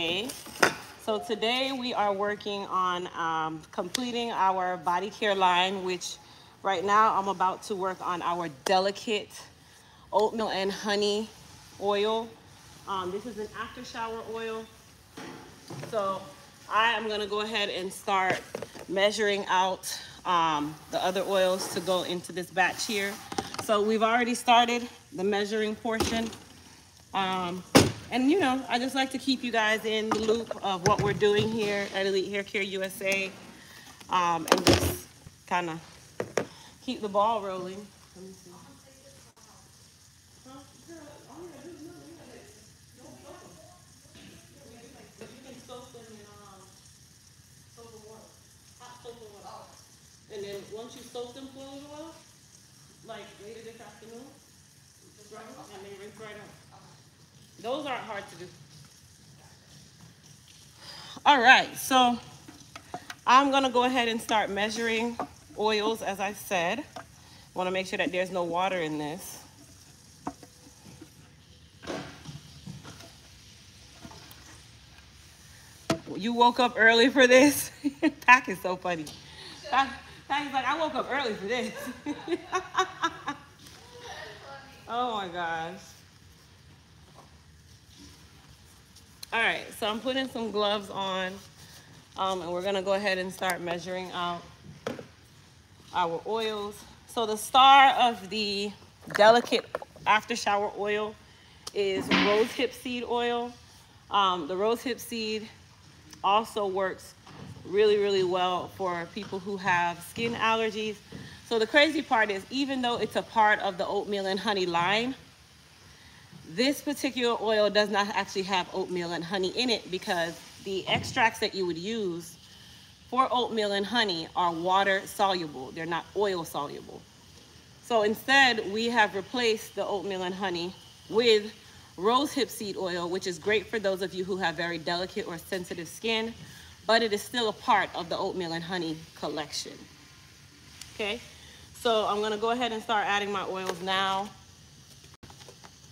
USA. So today we are working on um, completing our body care line, which right now I'm about to work on our delicate oatmeal and honey oil. Um, this is an after shower oil. So I am gonna go ahead and start measuring out um, the other oils to go into this batch here. So we've already started the measuring portion. Um, and you know, I just like to keep you guys in the loop of what we're doing here at Elite Hair Care USA. Um, and just kind of keep the ball rolling. And then once you soak them for a little while, like later this afternoon, and then rinse right out. Those aren't hard to do. All right, so I'm gonna go ahead and start measuring oils as I said. Wanna make sure that there's no water in this. You woke up early for this? Pack is so funny. Pack, Pack like, I woke up early for this. oh my gosh. All right, so I'm putting some gloves on um, and we're gonna go ahead and start measuring out our oils. So the star of the delicate after shower oil is rose hip seed oil. Um, the rose hip seed also works really, really well for people who have skin allergies. So the crazy part is even though it's a part of the oatmeal and honey line, this particular oil does not actually have oatmeal and honey in it because the extracts that you would use for oatmeal and honey are water soluble. They're not oil soluble. So instead, we have replaced the oatmeal and honey with rose hip seed oil, which is great for those of you who have very delicate or sensitive skin, but it is still a part of the oatmeal and honey collection. Okay, so I'm gonna go ahead and start adding my oils now,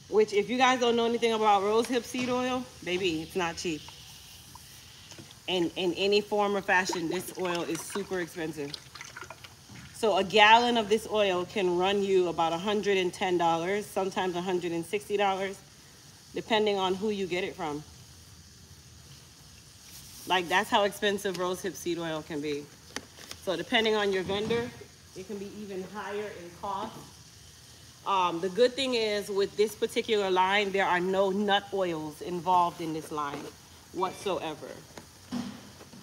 which if you guys don't know anything about rose hip seed oil, baby, it's not cheap. And in any form or fashion, this oil is super expensive. So a gallon of this oil can run you about $110, sometimes $160 depending on who you get it from. Like that's how expensive rosehip seed oil can be. So depending on your vendor, it can be even higher in cost. Um, the good thing is with this particular line, there are no nut oils involved in this line whatsoever.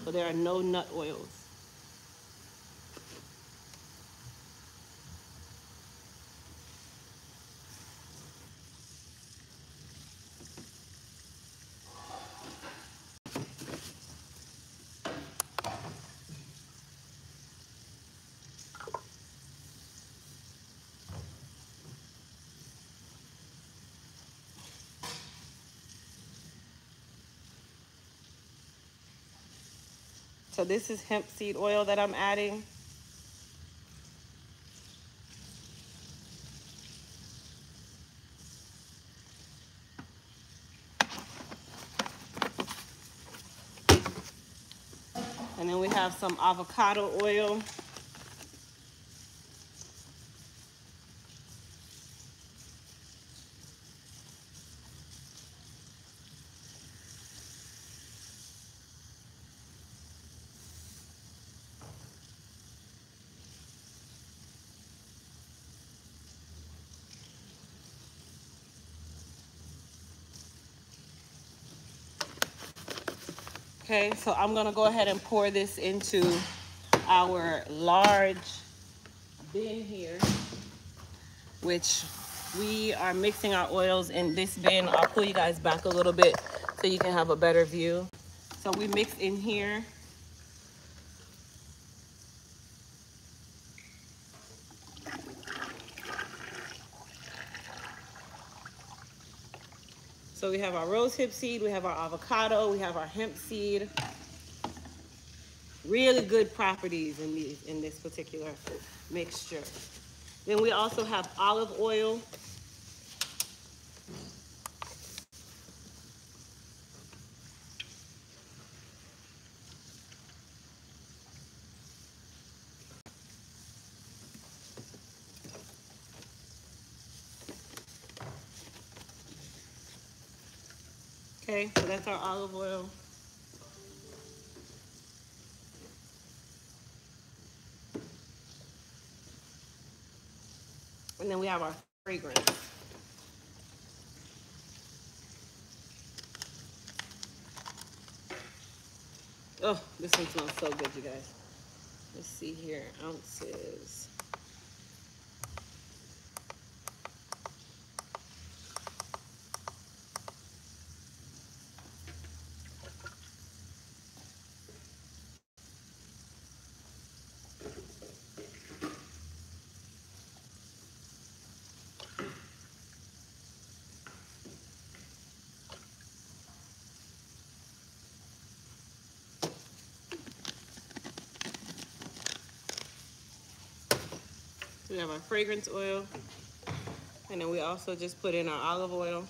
So there are no nut oils. So this is hemp seed oil that I'm adding. And then we have some avocado oil. Okay, so I'm gonna go ahead and pour this into our large bin here, which we are mixing our oils in this bin. I'll pull you guys back a little bit so you can have a better view. So we mix in here have our rose hip seed, we have our avocado, we have our hemp seed. Really good properties in these in this particular mixture. Then we also have olive oil. Okay, so that's our olive oil. And then we have our fragrance. Oh, this one smells so good, you guys. Let's see here, ounces. We have our fragrance oil. And then we also just put in our olive oil.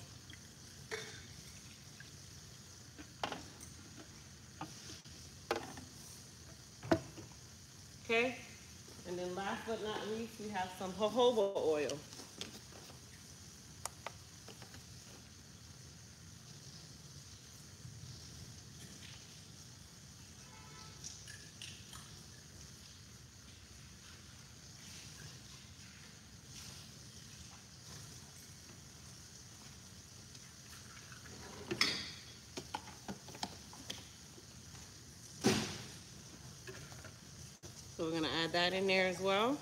Okay? And then last but not least, we have some jojoba oil. That in there as well.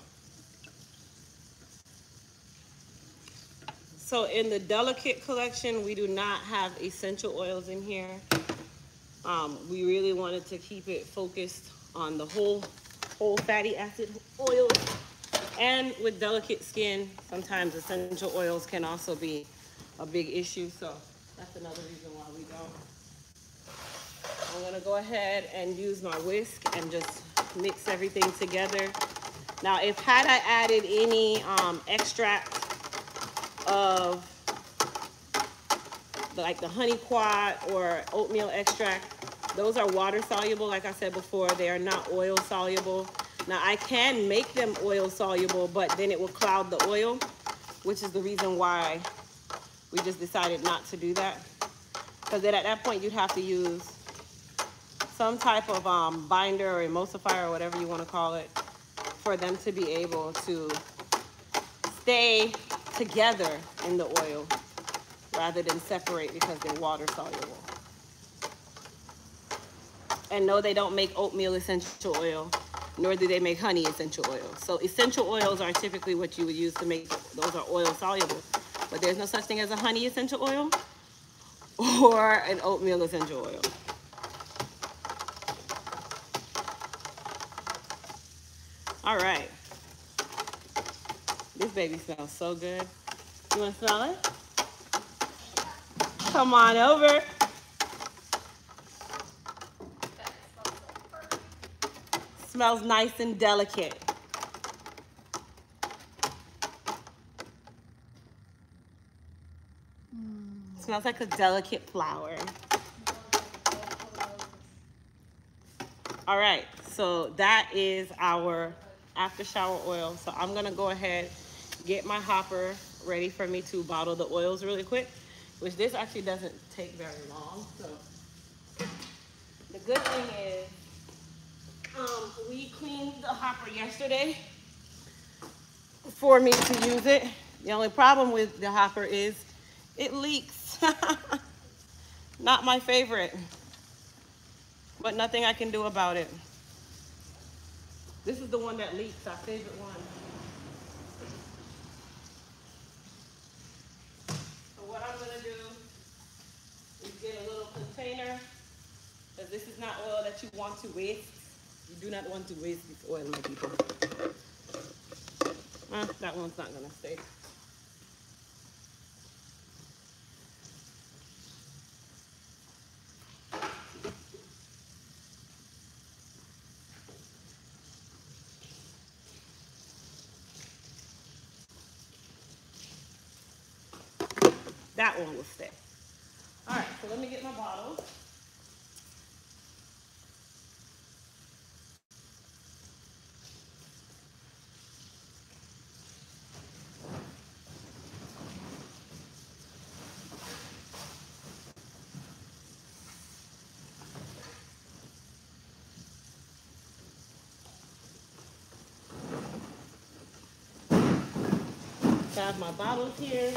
So in the delicate collection, we do not have essential oils in here. Um, we really wanted to keep it focused on the whole, whole fatty acid oils. And with delicate skin, sometimes essential oils can also be a big issue. So that's another reason why we don't. I'm gonna go ahead and use my whisk and just mix everything together. Now, if had I added any um, extract of like the honey quat or oatmeal extract, those are water soluble. Like I said before, they are not oil soluble. Now I can make them oil soluble, but then it will cloud the oil, which is the reason why we just decided not to do that. Because then at that point you'd have to use some type of um, binder or emulsifier or whatever you want to call it for them to be able to stay together in the oil rather than separate because they're water soluble. And no, they don't make oatmeal essential oil, nor do they make honey essential oil. So essential oils are typically what you would use to make, those are oil soluble. But there's no such thing as a honey essential oil or an oatmeal essential oil. All right. This baby smells so good. You want to smell it? Come on over. Smells nice and delicate. Mm. Smells like a delicate flower. All right, so that is our after shower oil. So I'm gonna go ahead, get my hopper ready for me to bottle the oils really quick, which this actually doesn't take very long. So the good thing is, um, we cleaned the hopper yesterday for me to use it. The only problem with the hopper is it leaks. Not my favorite, but nothing I can do about it. This is the one that leaks, our favorite one. So what I'm gonna do is get a little container, because this is not oil that you want to waste. You do not want to waste this oil, my people. Uh, that one's not gonna stay. that one will stay. All right, so let me get my bottle. I have my bottles here.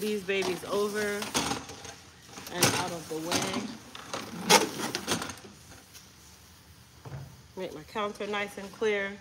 These babies over and out of the way. Make my counter nice and clear.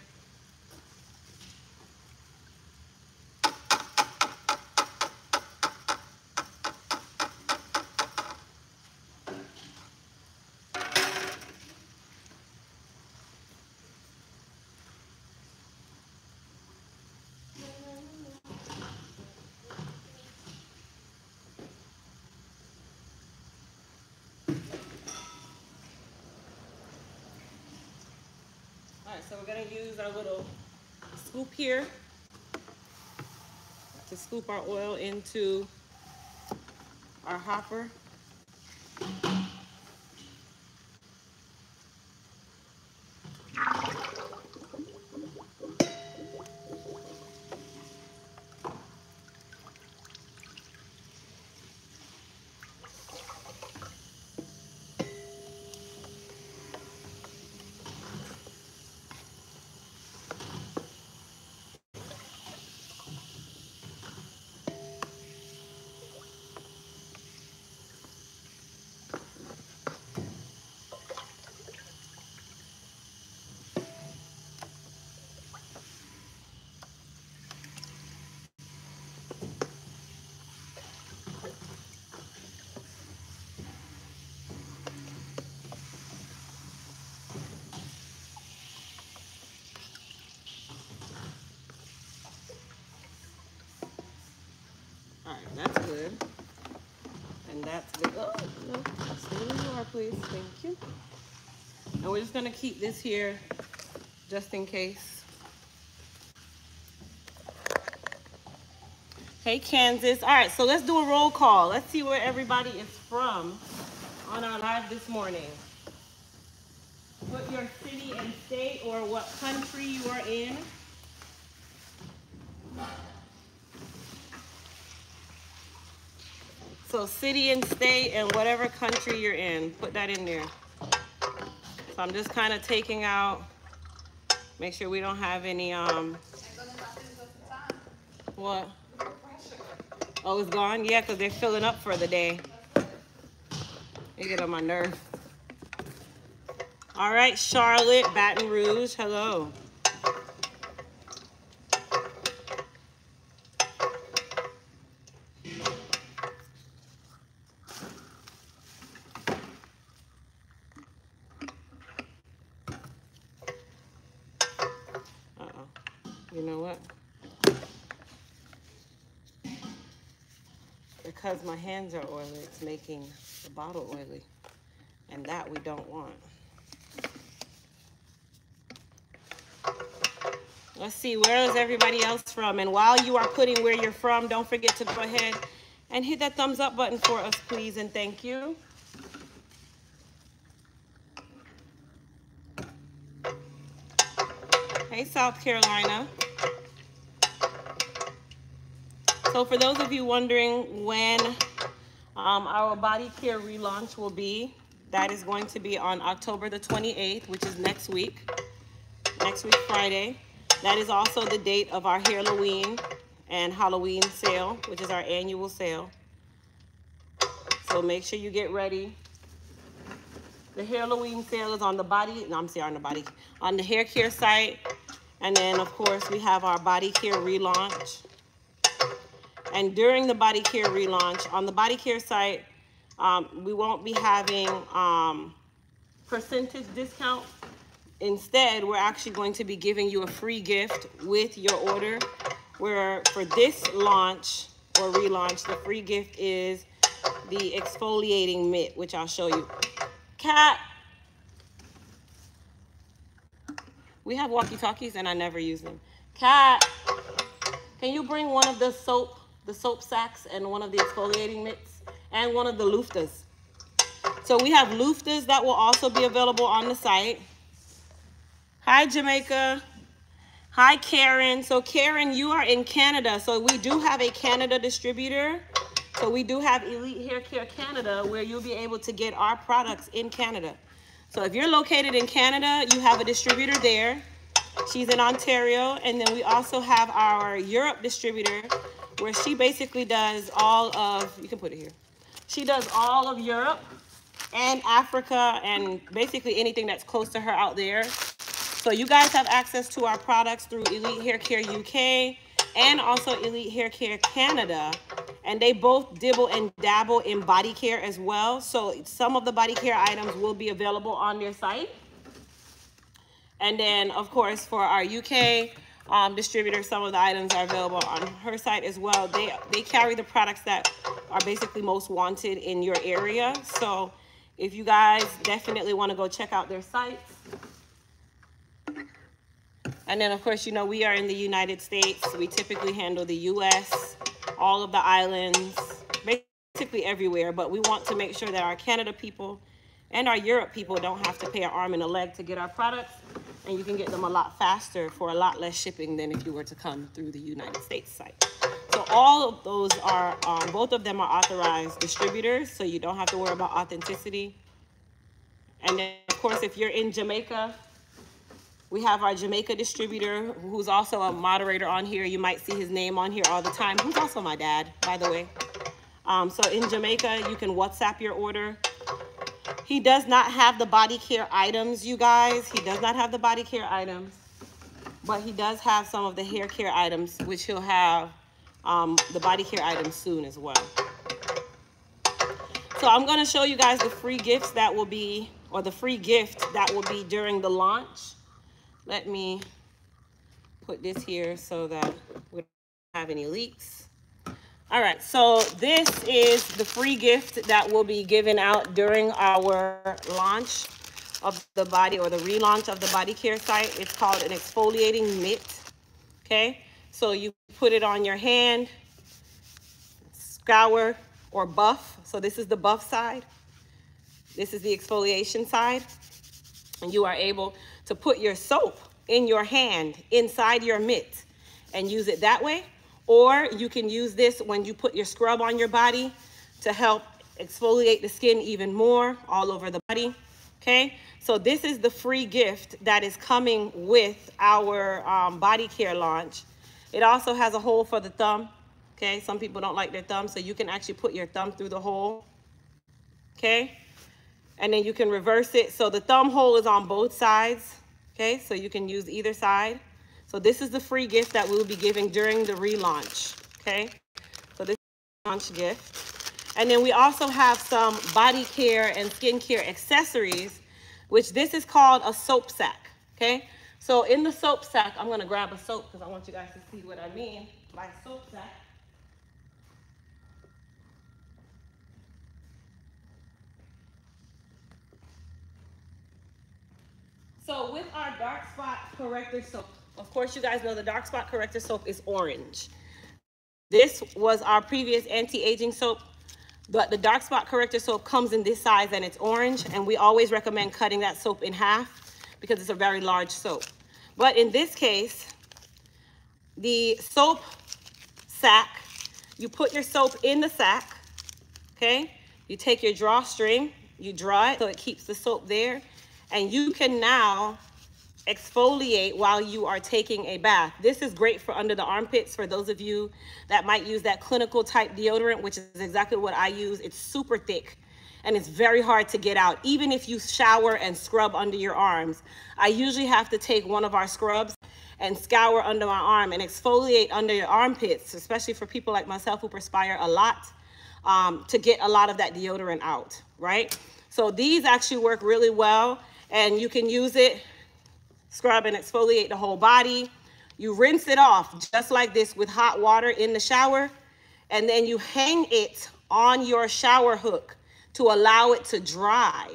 So we're gonna use our little scoop here to scoop our oil into our hopper. That's good. And that's good. Oh, no. Stay where you are, please. Thank you. And we're just going to keep this here just in case. Hey, Kansas. All right, so let's do a roll call. Let's see where everybody is from on our live this morning. Put your city and state or what country you are in. So city and state and whatever country you're in, put that in there. So I'm just kind of taking out, make sure we don't have any, um, what? Oh, it's gone? Yeah, because they're filling up for the day. They get on my nerve. All right, Charlotte, Baton Rouge, hello. Because my hands are oily, it's making the bottle oily. And that we don't want. Let's see, where is everybody else from? And while you are putting where you're from, don't forget to go ahead and hit that thumbs up button for us, please, and thank you. Hey, South Carolina. So for those of you wondering when um, our body care relaunch will be, that is going to be on October the 28th, which is next week, next week Friday. That is also the date of our Halloween and Halloween sale, which is our annual sale. So make sure you get ready. The Halloween sale is on the body, no, I'm sorry, on the body, on the hair care site. And then, of course, we have our body care relaunch and during the body care relaunch on the body care site um, we won't be having um, percentage discount. Instead we're actually going to be giving you a free gift with your order where for this launch or relaunch the free gift is the exfoliating mitt which I'll show you. Cat we have walkie-talkies and I never use them. Cat can you bring one of the soap the soap sacks and one of the exfoliating mitts and one of the loofahs. So we have loofahs that will also be available on the site. Hi, Jamaica. Hi, Karen. So Karen, you are in Canada. So we do have a Canada distributor. So we do have Elite Hair Care Canada where you'll be able to get our products in Canada. So if you're located in Canada, you have a distributor there. She's in Ontario. And then we also have our Europe distributor where she basically does all of, you can put it here. She does all of Europe and Africa and basically anything that's close to her out there. So you guys have access to our products through Elite Hair Care UK and also Elite Hair Care Canada. And they both dibble and dabble in body care as well. So some of the body care items will be available on their site. And then, of course, for our UK um, distributor, some of the items are available on her site as well. They, they carry the products that are basically most wanted in your area. So if you guys definitely want to go check out their sites, and then, of course, you know, we are in the United States. We typically handle the U.S., all of the islands, basically everywhere. But we want to make sure that our Canada people and our Europe people don't have to pay an arm and a leg to get our products. And you can get them a lot faster for a lot less shipping than if you were to come through the United States site. So all of those are, um, both of them are authorized distributors, so you don't have to worry about authenticity. And then, of course, if you're in Jamaica, we have our Jamaica distributor, who's also a moderator on here. You might see his name on here all the time, who's also my dad, by the way. Um, so in Jamaica, you can WhatsApp your order. He does not have the body care items, you guys. He does not have the body care items, but he does have some of the hair care items, which he'll have um, the body care items soon as well. So I'm gonna show you guys the free gifts that will be, or the free gift that will be during the launch let me put this here so that we don't have any leaks. All right, so this is the free gift that will be given out during our launch of the body or the relaunch of the body care site. It's called an exfoliating mitt, okay? So you put it on your hand, scour or buff. So this is the buff side. This is the exfoliation side. And you are able to put your soap in your hand inside your mitt and use it that way. Or you can use this when you put your scrub on your body to help exfoliate the skin even more all over the body. Okay, so this is the free gift that is coming with our um, body care launch. It also has a hole for the thumb. Okay, some people don't like their thumb, so you can actually put your thumb through the hole. Okay, and then you can reverse it. So the thumb hole is on both sides. Okay, so you can use either side. So this is the free gift that we'll be giving during the relaunch. Okay, so this is launch gift. And then we also have some body care and skincare accessories, which this is called a soap sack. Okay, so in the soap sack, I'm gonna grab a soap because I want you guys to see what I mean by soap sack. So with our dark spot corrector soap, of course you guys know the dark spot corrector soap is orange. This was our previous anti-aging soap, but the dark spot corrector soap comes in this size and it's orange, and we always recommend cutting that soap in half because it's a very large soap. But in this case, the soap sack, you put your soap in the sack, okay? You take your drawstring, you draw it so it keeps the soap there, and you can now exfoliate while you are taking a bath. This is great for under the armpits for those of you that might use that clinical type deodorant, which is exactly what I use. It's super thick and it's very hard to get out. Even if you shower and scrub under your arms, I usually have to take one of our scrubs and scour under my arm and exfoliate under your armpits, especially for people like myself who perspire a lot, um, to get a lot of that deodorant out, right? So these actually work really well and you can use it, scrub and exfoliate the whole body. You rinse it off just like this with hot water in the shower, and then you hang it on your shower hook to allow it to dry,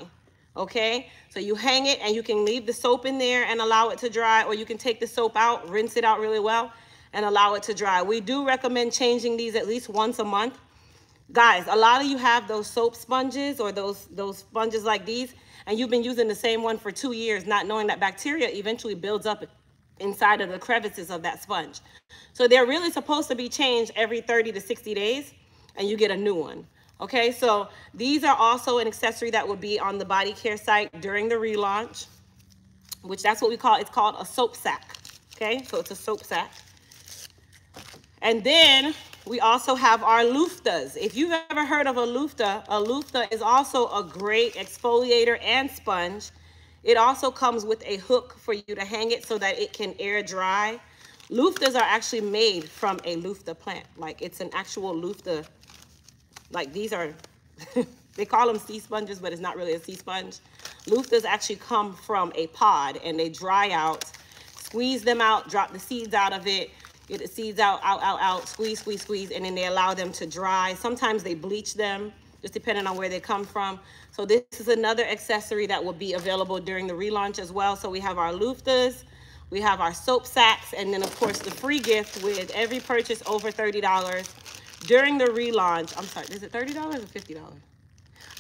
okay? So you hang it and you can leave the soap in there and allow it to dry, or you can take the soap out, rinse it out really well, and allow it to dry. We do recommend changing these at least once a month. Guys, a lot of you have those soap sponges or those, those sponges like these and you've been using the same one for two years, not knowing that bacteria eventually builds up inside of the crevices of that sponge. So they're really supposed to be changed every 30 to 60 days and you get a new one. Okay, so these are also an accessory that will be on the body care site during the relaunch, which that's what we call, it's called a soap sack. Okay, so it's a soap sack. And then we also have our loofahs. If you've ever heard of a loofah, a loofah is also a great exfoliator and sponge. It also comes with a hook for you to hang it so that it can air dry. Loofahs are actually made from a loofah plant. Like it's an actual loofah. Like these are, they call them sea sponges, but it's not really a sea sponge. Loofahs actually come from a pod and they dry out, squeeze them out, drop the seeds out of it, get the seeds out, out, out, out, squeeze, squeeze, squeeze, and then they allow them to dry. Sometimes they bleach them, just depending on where they come from. So this is another accessory that will be available during the relaunch as well. So we have our loofahs, we have our soap sacks, and then of course the free gift with every purchase over $30 during the relaunch. I'm sorry, is it $30 or $50?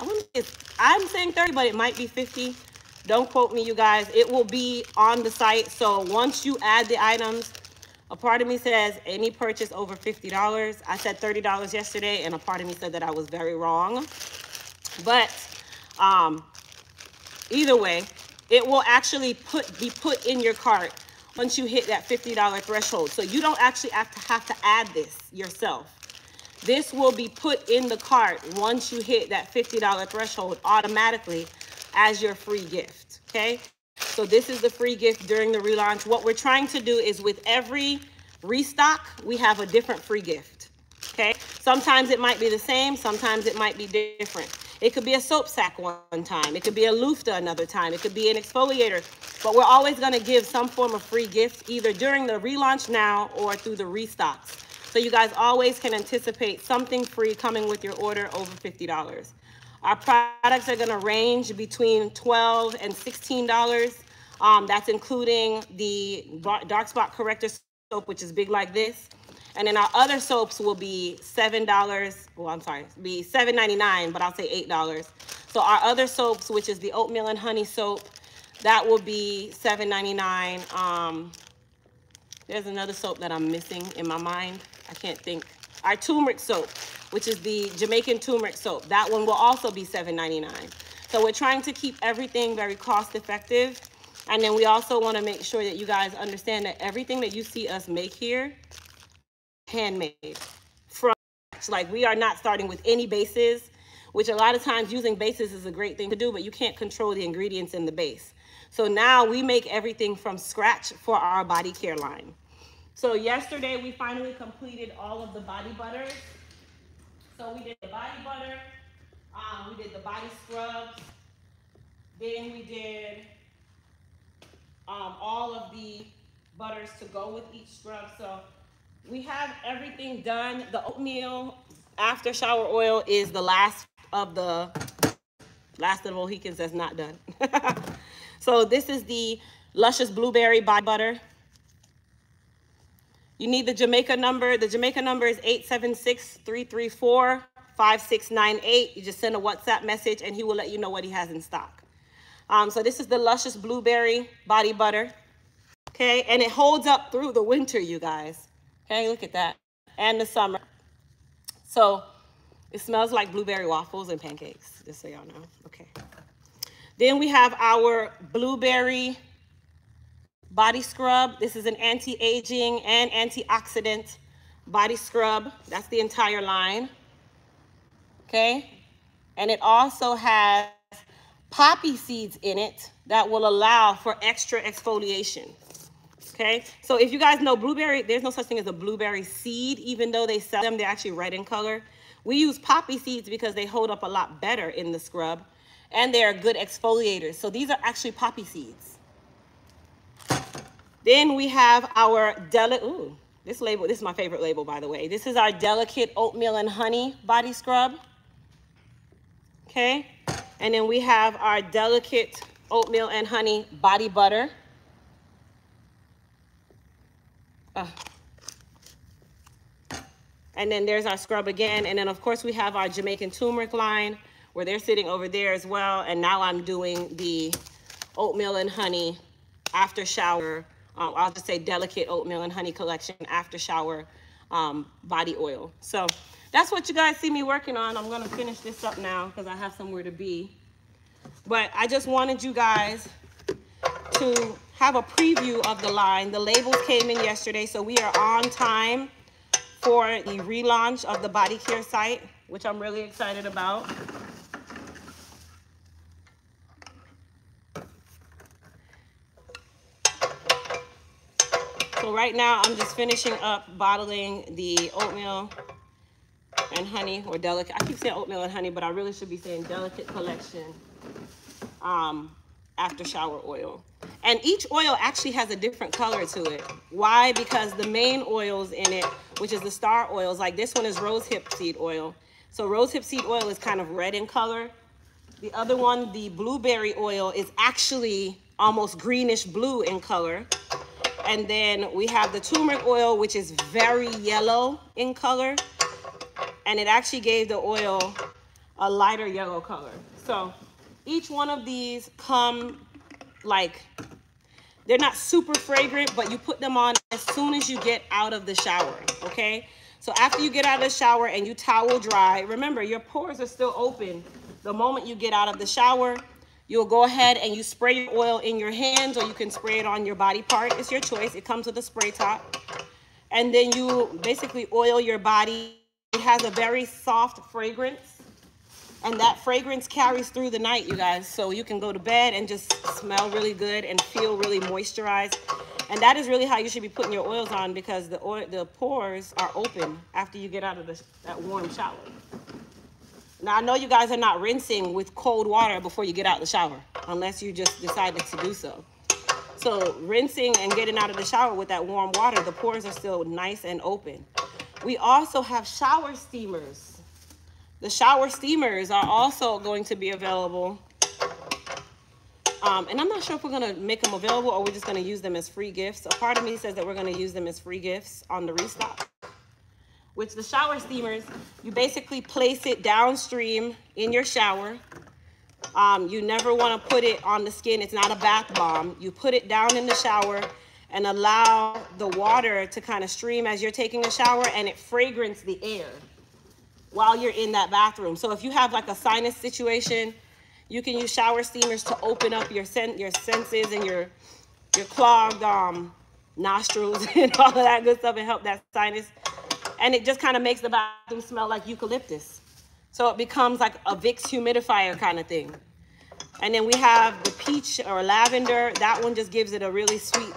I wonder if, I'm saying 30, but it might be 50. Don't quote me, you guys. It will be on the site. So once you add the items, a part of me says any purchase over $50. I said $30 yesterday, and a part of me said that I was very wrong. But um, either way, it will actually put be put in your cart once you hit that $50 threshold. So you don't actually have to have to add this yourself. This will be put in the cart once you hit that $50 threshold automatically as your free gift, okay? So this is the free gift during the relaunch. What we're trying to do is with every restock, we have a different free gift, okay? Sometimes it might be the same, sometimes it might be different. It could be a soap sack one time. It could be a loofah another time. It could be an exfoliator. But we're always going to give some form of free gift either during the relaunch now or through the restocks. So you guys always can anticipate something free coming with your order over $50. Our products are going to range between 12 and $16. Um, that's including the dark spot corrector soap, which is big like this. And then our other soaps will be $7. Well, I'm sorry, be $7.99, but I'll say $8. So our other soaps, which is the oatmeal and honey soap, that will be $7.99. Um, there's another soap that I'm missing in my mind. I can't think. Our turmeric soap, which is the Jamaican turmeric soap. That one will also be $7.99. So we're trying to keep everything very cost effective. And then we also want to make sure that you guys understand that everything that you see us make here handmade from like we are not starting with any bases which a lot of times using bases is a great thing to do but you can't control the ingredients in the base so now we make everything from scratch for our body care line so yesterday we finally completed all of the body butters so we did the body butter um, we did the body scrubs then we did um, all of the butters to go with each scrub so we have everything done. The oatmeal after shower oil is the last of the last of the Mohicans that's not done. so this is the Luscious Blueberry Body Butter. You need the Jamaica number. The Jamaica number is 876-334-5698. You just send a WhatsApp message and he will let you know what he has in stock. Um, so this is the Luscious Blueberry Body Butter. Okay, and it holds up through the winter, you guys. Okay, look at that. And the summer. So it smells like blueberry waffles and pancakes, just so y'all know. Okay. Then we have our blueberry body scrub. This is an anti-aging and antioxidant body scrub. That's the entire line. Okay. And it also has poppy seeds in it that will allow for extra exfoliation okay? So if you guys know blueberry, there's no such thing as a blueberry seed, even though they sell them, they're actually red in color. We use poppy seeds because they hold up a lot better in the scrub and they are good exfoliators. So these are actually poppy seeds. Then we have our delicate, ooh, this label, this is my favorite label, by the way. This is our delicate oatmeal and honey body scrub. Okay. And then we have our delicate oatmeal and honey body butter. And then there's our scrub again. And then of course we have our Jamaican turmeric line where they're sitting over there as well. And now I'm doing the oatmeal and honey after shower um, I'll just say delicate oatmeal and honey collection after shower um, body oil. So that's what you guys see me working on. I'm gonna finish this up now because I have somewhere to be. But I just wanted you guys to have a preview of the line. The labels came in yesterday, so we are on time for the relaunch of the body care site, which I'm really excited about. So right now I'm just finishing up bottling the oatmeal and honey or delicate. I keep saying oatmeal and honey, but I really should be saying delicate collection um, after shower oil. And each oil actually has a different color to it. Why? Because the main oils in it, which is the star oils, like this one is rose hip seed oil. So rose hip seed oil is kind of red in color. The other one, the blueberry oil, is actually almost greenish blue in color. And then we have the turmeric oil, which is very yellow in color. And it actually gave the oil a lighter yellow color. So each one of these come like, they're not super fragrant, but you put them on as soon as you get out of the shower, okay? So after you get out of the shower and you towel dry, remember your pores are still open the moment you get out of the shower You'll go ahead and you spray your oil in your hands or you can spray it on your body part. It's your choice. It comes with a spray top. And then you basically oil your body. It has a very soft fragrance. And that fragrance carries through the night, you guys. So you can go to bed and just smell really good and feel really moisturized. And that is really how you should be putting your oils on because the oil, the pores are open after you get out of the, that warm shower. Now, I know you guys are not rinsing with cold water before you get out of the shower, unless you just decided to do so. So rinsing and getting out of the shower with that warm water, the pores are still nice and open. We also have shower steamers. The shower steamers are also going to be available. Um, and I'm not sure if we're going to make them available or we're just going to use them as free gifts. A part of me says that we're going to use them as free gifts on the restock which the shower steamers, you basically place it downstream in your shower. Um, you never want to put it on the skin. It's not a bath bomb. You put it down in the shower and allow the water to kind of stream as you're taking a shower and it fragrance the air while you're in that bathroom. So if you have like a sinus situation, you can use shower steamers to open up your sen your senses and your your clogged um, nostrils and all of that good stuff and help that sinus and it just kind of makes the bathroom smell like eucalyptus. So it becomes like a Vicks humidifier kind of thing. And then we have the peach or lavender. That one just gives it a really sweet,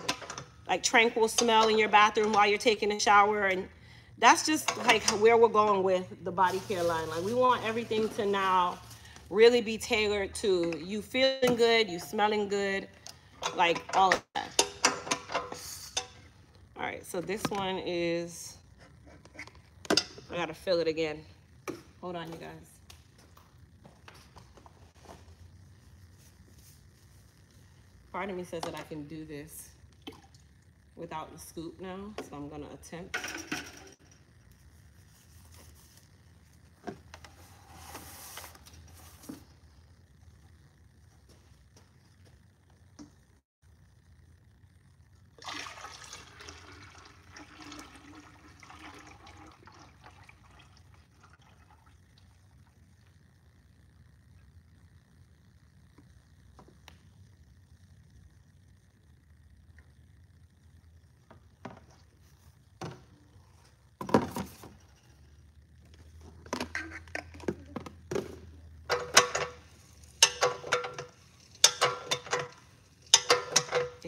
like tranquil smell in your bathroom while you're taking a shower. And that's just like where we're going with the body care line. Like we want everything to now really be tailored to you feeling good, you smelling good, like all of that. All right, so this one is I gotta fill it again. Hold on, you guys. Part of me says that I can do this without the scoop now, so I'm gonna attempt.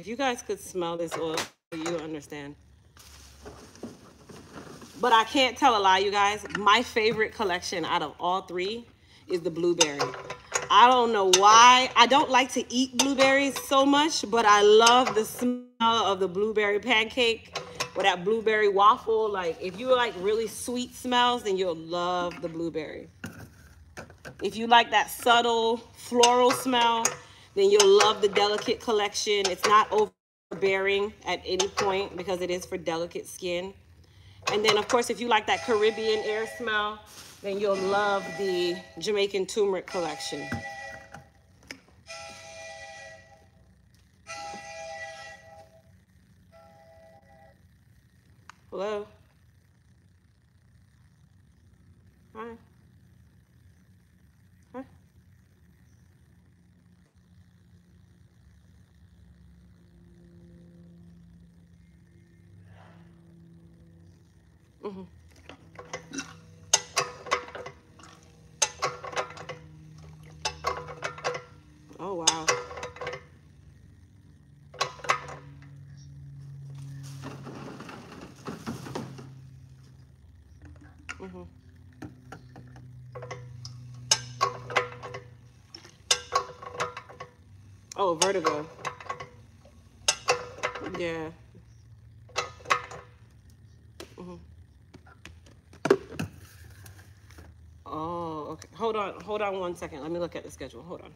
You guys could smell this oil, you understand. But I can't tell a lie, you guys. My favorite collection out of all three is the blueberry. I don't know why. I don't like to eat blueberries so much, but I love the smell of the blueberry pancake or that blueberry waffle. Like, if you like really sweet smells, then you'll love the blueberry. If you like that subtle floral smell, then you'll love the delicate collection. It's not overbearing at any point because it is for delicate skin. And then, of course, if you like that Caribbean air smell, then you'll love the Jamaican turmeric collection. Hello? Hi. Mm-hmm. Oh, wow. Mm-hmm. Oh, vertigo. Yeah. Mm-hmm. Oh, okay. Hold on. Hold on one second. Let me look at the schedule. Hold on.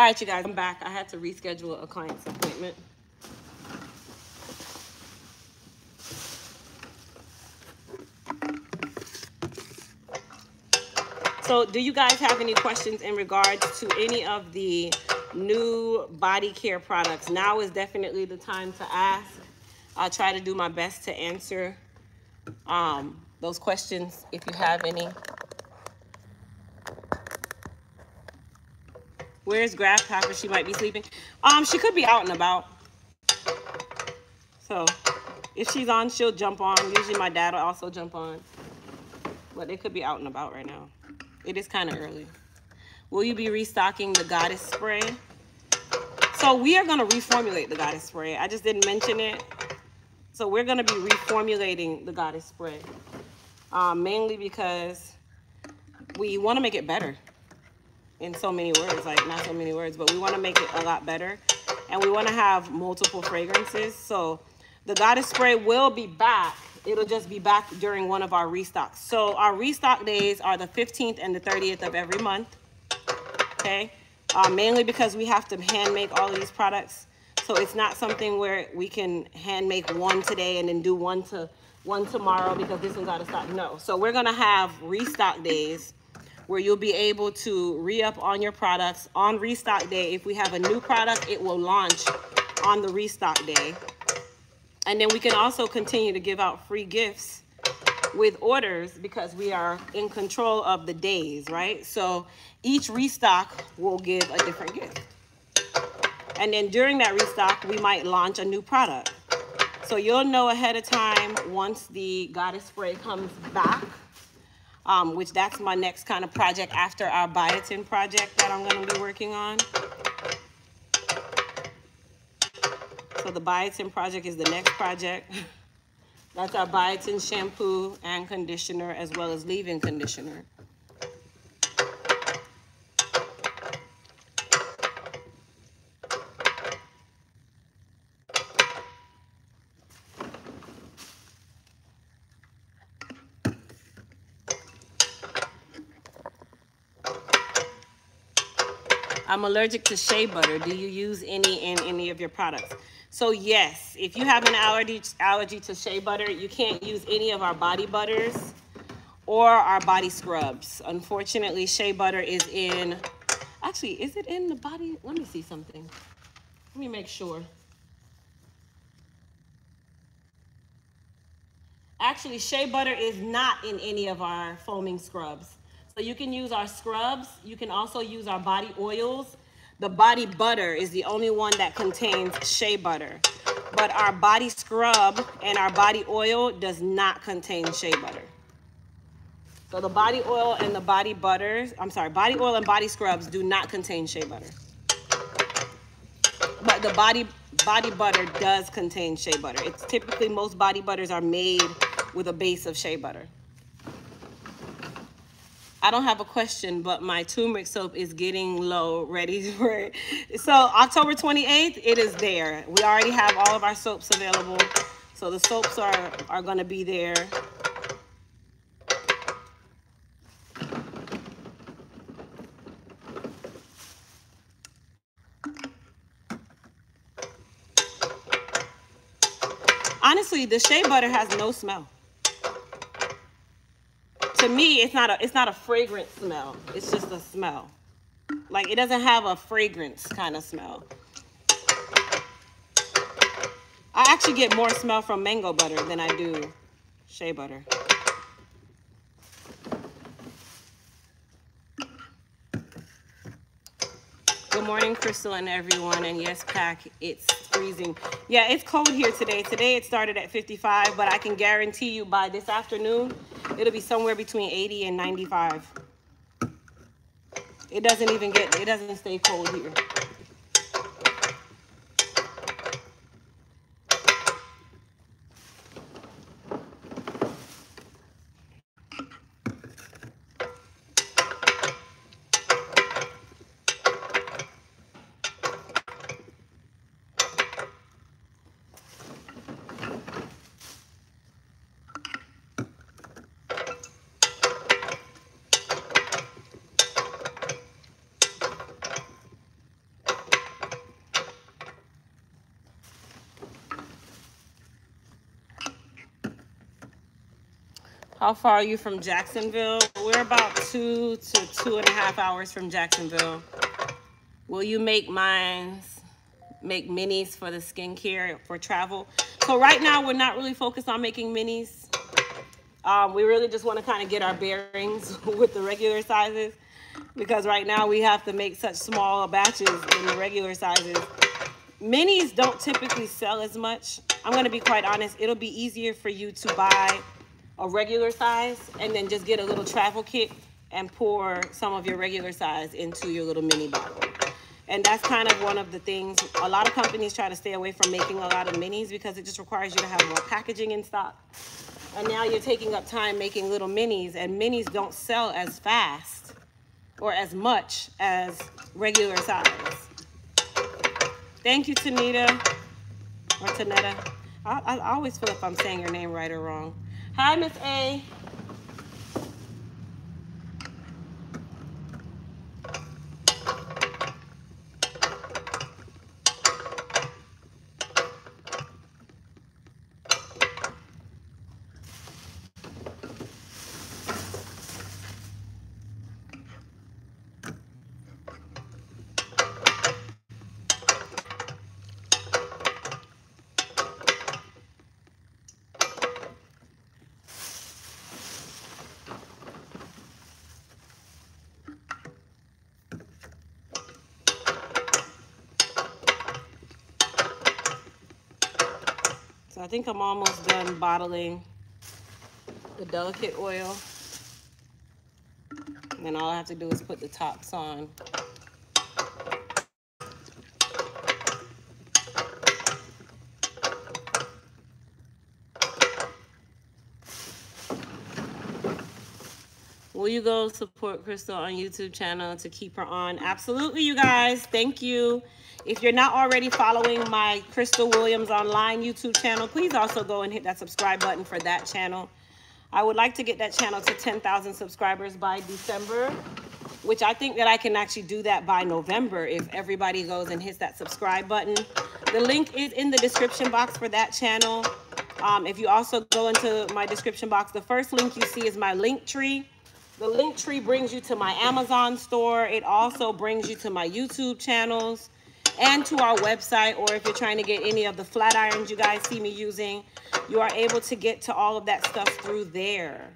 All right, you guys, I'm back. I had to reschedule a client's appointment. So do you guys have any questions in regards to any of the new body care products? Now is definitely the time to ask. I'll try to do my best to answer um, those questions if you have any. Where's Grasshopper? She might be sleeping. Um, she could be out and about. So if she's on, she'll jump on. Usually my dad will also jump on. But they could be out and about right now. It is kind of early. Will you be restocking the Goddess Spray? So we are going to reformulate the Goddess Spray. I just didn't mention it. So we're going to be reformulating the Goddess Spray. Um, mainly because we want to make it better in so many words. Like, not so many words, but we want to make it a lot better. And we want to have multiple fragrances. So the Goddess Spray will be back it'll just be back during one of our restocks. So our restock days are the 15th and the 30th of every month, okay? Uh, mainly because we have to hand make all of these products. So it's not something where we can hand make one today and then do one to one tomorrow because this one's out of stock. No. So we're gonna have restock days where you'll be able to re-up on your products on restock day. If we have a new product, it will launch on the restock day. And then we can also continue to give out free gifts with orders because we are in control of the days, right? So each restock will give a different gift. And then during that restock, we might launch a new product. So you'll know ahead of time once the goddess spray comes back, um, which that's my next kind of project after our biotin project that I'm gonna be working on. So the biotin project is the next project. That's our biotin shampoo and conditioner as well as leave-in conditioner. I'm allergic to shea butter. Do you use any in any of your products? So yes, if you have an allergy, allergy to shea butter, you can't use any of our body butters or our body scrubs. Unfortunately, shea butter is in, actually, is it in the body? Let me see something. Let me make sure. Actually, shea butter is not in any of our foaming scrubs. So you can use our scrubs. You can also use our body oils. The body butter is the only one that contains shea butter. But our body scrub and our body oil does not contain shea butter. So the body oil and the body butters, I'm sorry, body oil and body scrubs do not contain shea butter. But the body body butter does contain shea butter. It's typically most body butters are made with a base of shea butter. I don't have a question, but my turmeric soap is getting low, ready for it. So October 28th, it is there. We already have all of our soaps available. So the soaps are, are gonna be there. Honestly, the shea butter has no smell to me, it's not a it's not a fragrant smell. It's just a smell. Like it doesn't have a fragrance kind of smell. I actually get more smell from mango butter than I do shea butter. Good morning, Crystal and everyone. And yes, Pack, it's freezing. Yeah, it's cold here today. Today it started at 55, but I can guarantee you by this afternoon, it'll be somewhere between 80 and 95. It doesn't even get, it doesn't stay cold here. How far are you from Jacksonville? We're about two to two and a half hours from Jacksonville. Will you make mines, make minis for the skincare for travel? So right now we're not really focused on making minis. Um, we really just want to kind of get our bearings with the regular sizes because right now we have to make such small batches in the regular sizes. Minis don't typically sell as much. I'm going to be quite honest. It'll be easier for you to buy a regular size and then just get a little travel kit and pour some of your regular size into your little mini bottle. And that's kind of one of the things, a lot of companies try to stay away from making a lot of minis because it just requires you to have more packaging in stock. And now you're taking up time making little minis and minis don't sell as fast or as much as regular size. Thank you, Tanita, or Tanetta. I, I always feel if I'm saying your name right or wrong. Hi, Miss A. think I'm almost done bottling the delicate oil. And then all I have to do is put the tops on. You go support Crystal on YouTube channel to keep her on? Absolutely, you guys. Thank you. If you're not already following my Crystal Williams Online YouTube channel, please also go and hit that subscribe button for that channel. I would like to get that channel to 10,000 subscribers by December, which I think that I can actually do that by November if everybody goes and hits that subscribe button. The link is in the description box for that channel. Um, if you also go into my description box, the first link you see is my link tree. The link tree brings you to my Amazon store. It also brings you to my YouTube channels and to our website. Or if you're trying to get any of the flat irons you guys see me using, you are able to get to all of that stuff through there.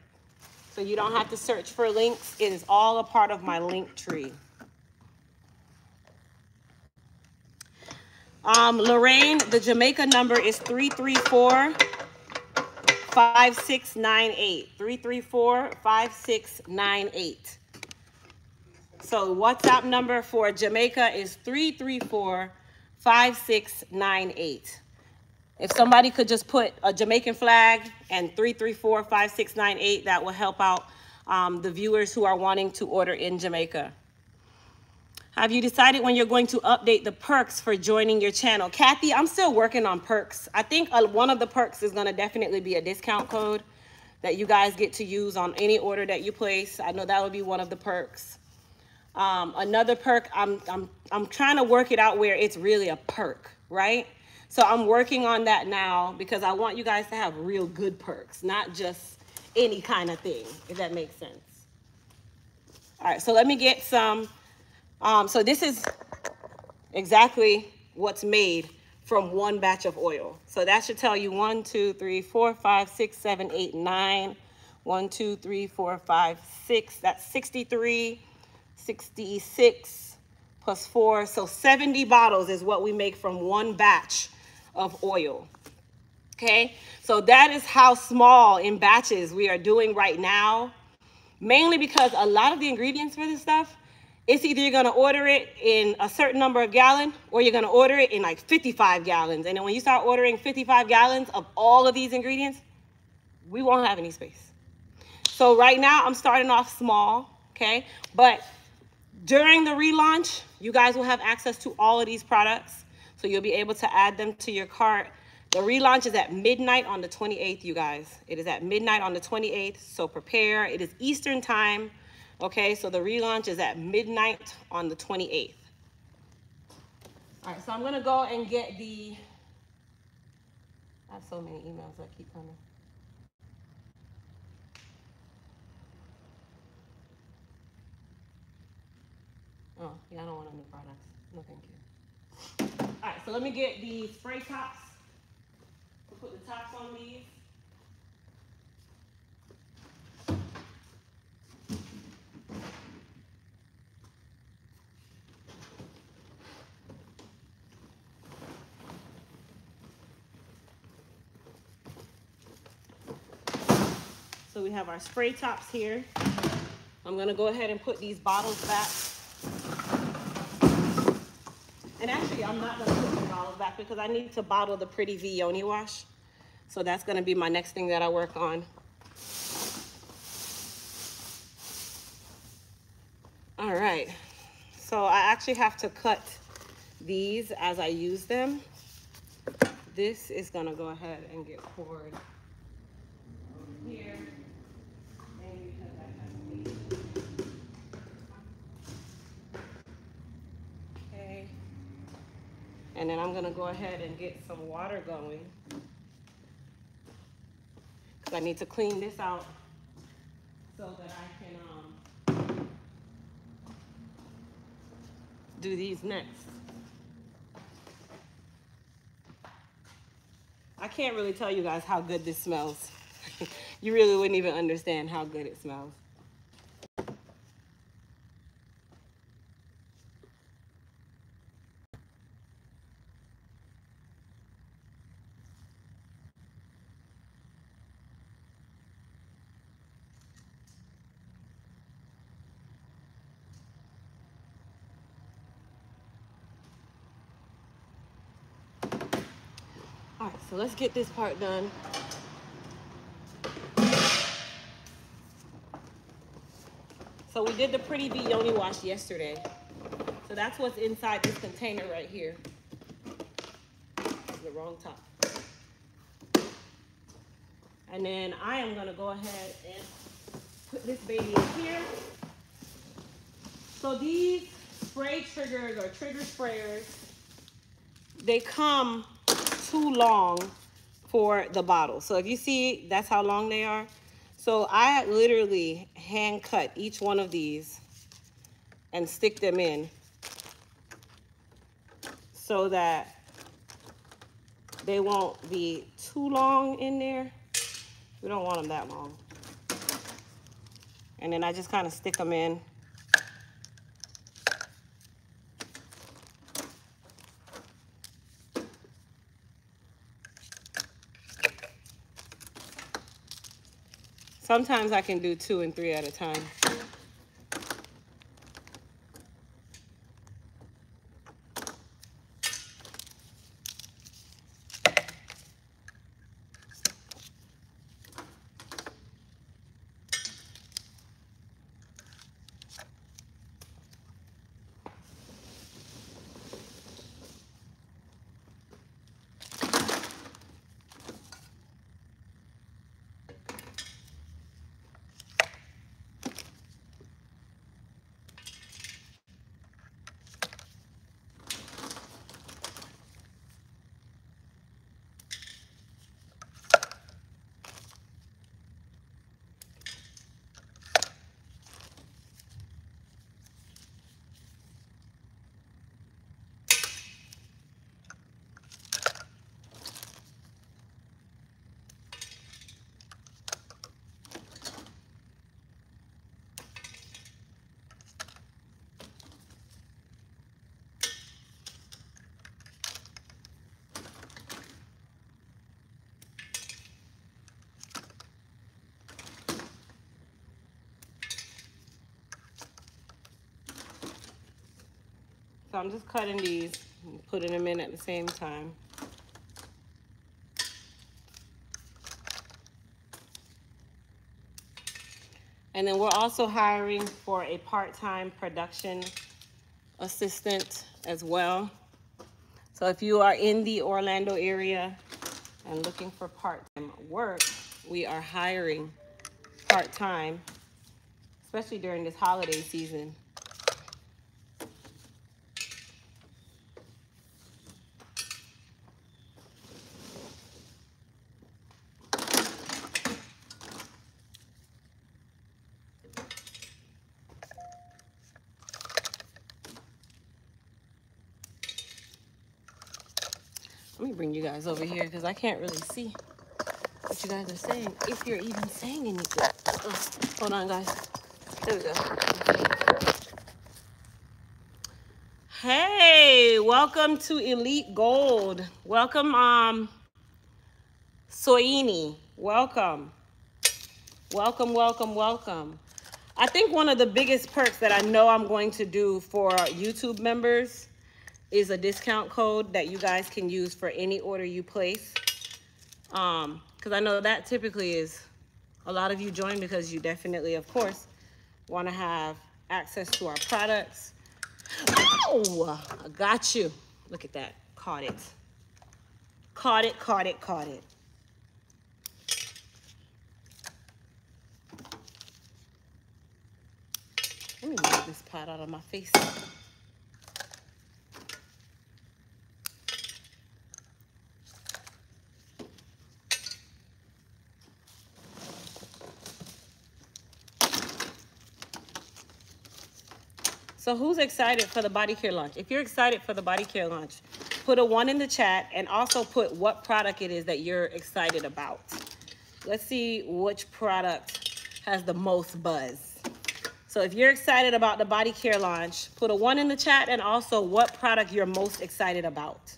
So you don't have to search for links. It is all a part of my link tree. Um, Lorraine, the Jamaica number is 334 5698. 334 5698. So WhatsApp number for Jamaica is 334 5698. If somebody could just put a Jamaican flag and 334 5698, that will help out um, the viewers who are wanting to order in Jamaica. Have you decided when you're going to update the perks for joining your channel? Kathy, I'm still working on perks. I think uh, one of the perks is going to definitely be a discount code that you guys get to use on any order that you place. I know that would be one of the perks. Um, another perk, I'm, I'm, I'm trying to work it out where it's really a perk, right? So I'm working on that now because I want you guys to have real good perks, not just any kind of thing, if that makes sense. All right, so let me get some um, so this is exactly what's made from one batch of oil. So that should tell you one, two, three, four, five, six, seven, eight, nine. One, two, three, four, five, six. That's 63, 66 plus four. So 70 bottles is what we make from one batch of oil. Okay, so that is how small in batches we are doing right now. Mainly because a lot of the ingredients for this stuff it's either you're going to order it in a certain number of gallons or you're going to order it in like 55 gallons. And then when you start ordering 55 gallons of all of these ingredients, we won't have any space. So right now I'm starting off small, okay? But during the relaunch, you guys will have access to all of these products. So you'll be able to add them to your cart. The relaunch is at midnight on the 28th, you guys. It is at midnight on the 28th, so prepare. It is Eastern time. Okay, so the relaunch is at midnight on the 28th. All right, so I'm gonna go and get the, I have so many emails that keep coming. Oh, yeah, I don't want any products. No, thank you. All right, so let me get the spray tops. Put the tops on these. So we have our spray tops here. I'm gonna go ahead and put these bottles back. And actually, I'm not gonna put the bottles back because I need to bottle the Pretty V Yoni Wash. So that's gonna be my next thing that I work on. All right, so I actually have to cut these as I use them. This is gonna go ahead and get poured And then I'm gonna go ahead and get some water going. Cause I need to clean this out so that I can um, do these next. I can't really tell you guys how good this smells. you really wouldn't even understand how good it smells. So let's get this part done. So we did the Pretty V Yoni wash yesterday. So that's what's inside this container right here. the wrong top. And then I am gonna go ahead and put this baby in here. So these spray triggers or trigger sprayers, they come too long for the bottle. So if you see, that's how long they are. So I literally hand cut each one of these and stick them in so that they won't be too long in there. We don't want them that long. And then I just kind of stick them in Sometimes I can do two and three at a time. So I'm just cutting these and putting them in at the same time. And then we're also hiring for a part-time production assistant as well. So if you are in the Orlando area and looking for part-time work, we are hiring part-time, especially during this holiday season. Let me over here because I can't really see what you guys are saying, if you're even saying anything. Hold on, guys. There we go. Hey, welcome to Elite Gold. Welcome, um, Soini. Welcome. Welcome, welcome, welcome. I think one of the biggest perks that I know I'm going to do for YouTube members is a discount code that you guys can use for any order you place. Um, because I know that typically is a lot of you join because you definitely, of course, want to have access to our products. Oh, I got you. Look at that. Caught it. Caught it, caught it, caught it. Let me move this pot out of my face. So who's excited for the body care launch? If you're excited for the body care launch, put a one in the chat and also put what product it is that you're excited about. Let's see which product has the most buzz. So if you're excited about the body care launch, put a one in the chat and also what product you're most excited about.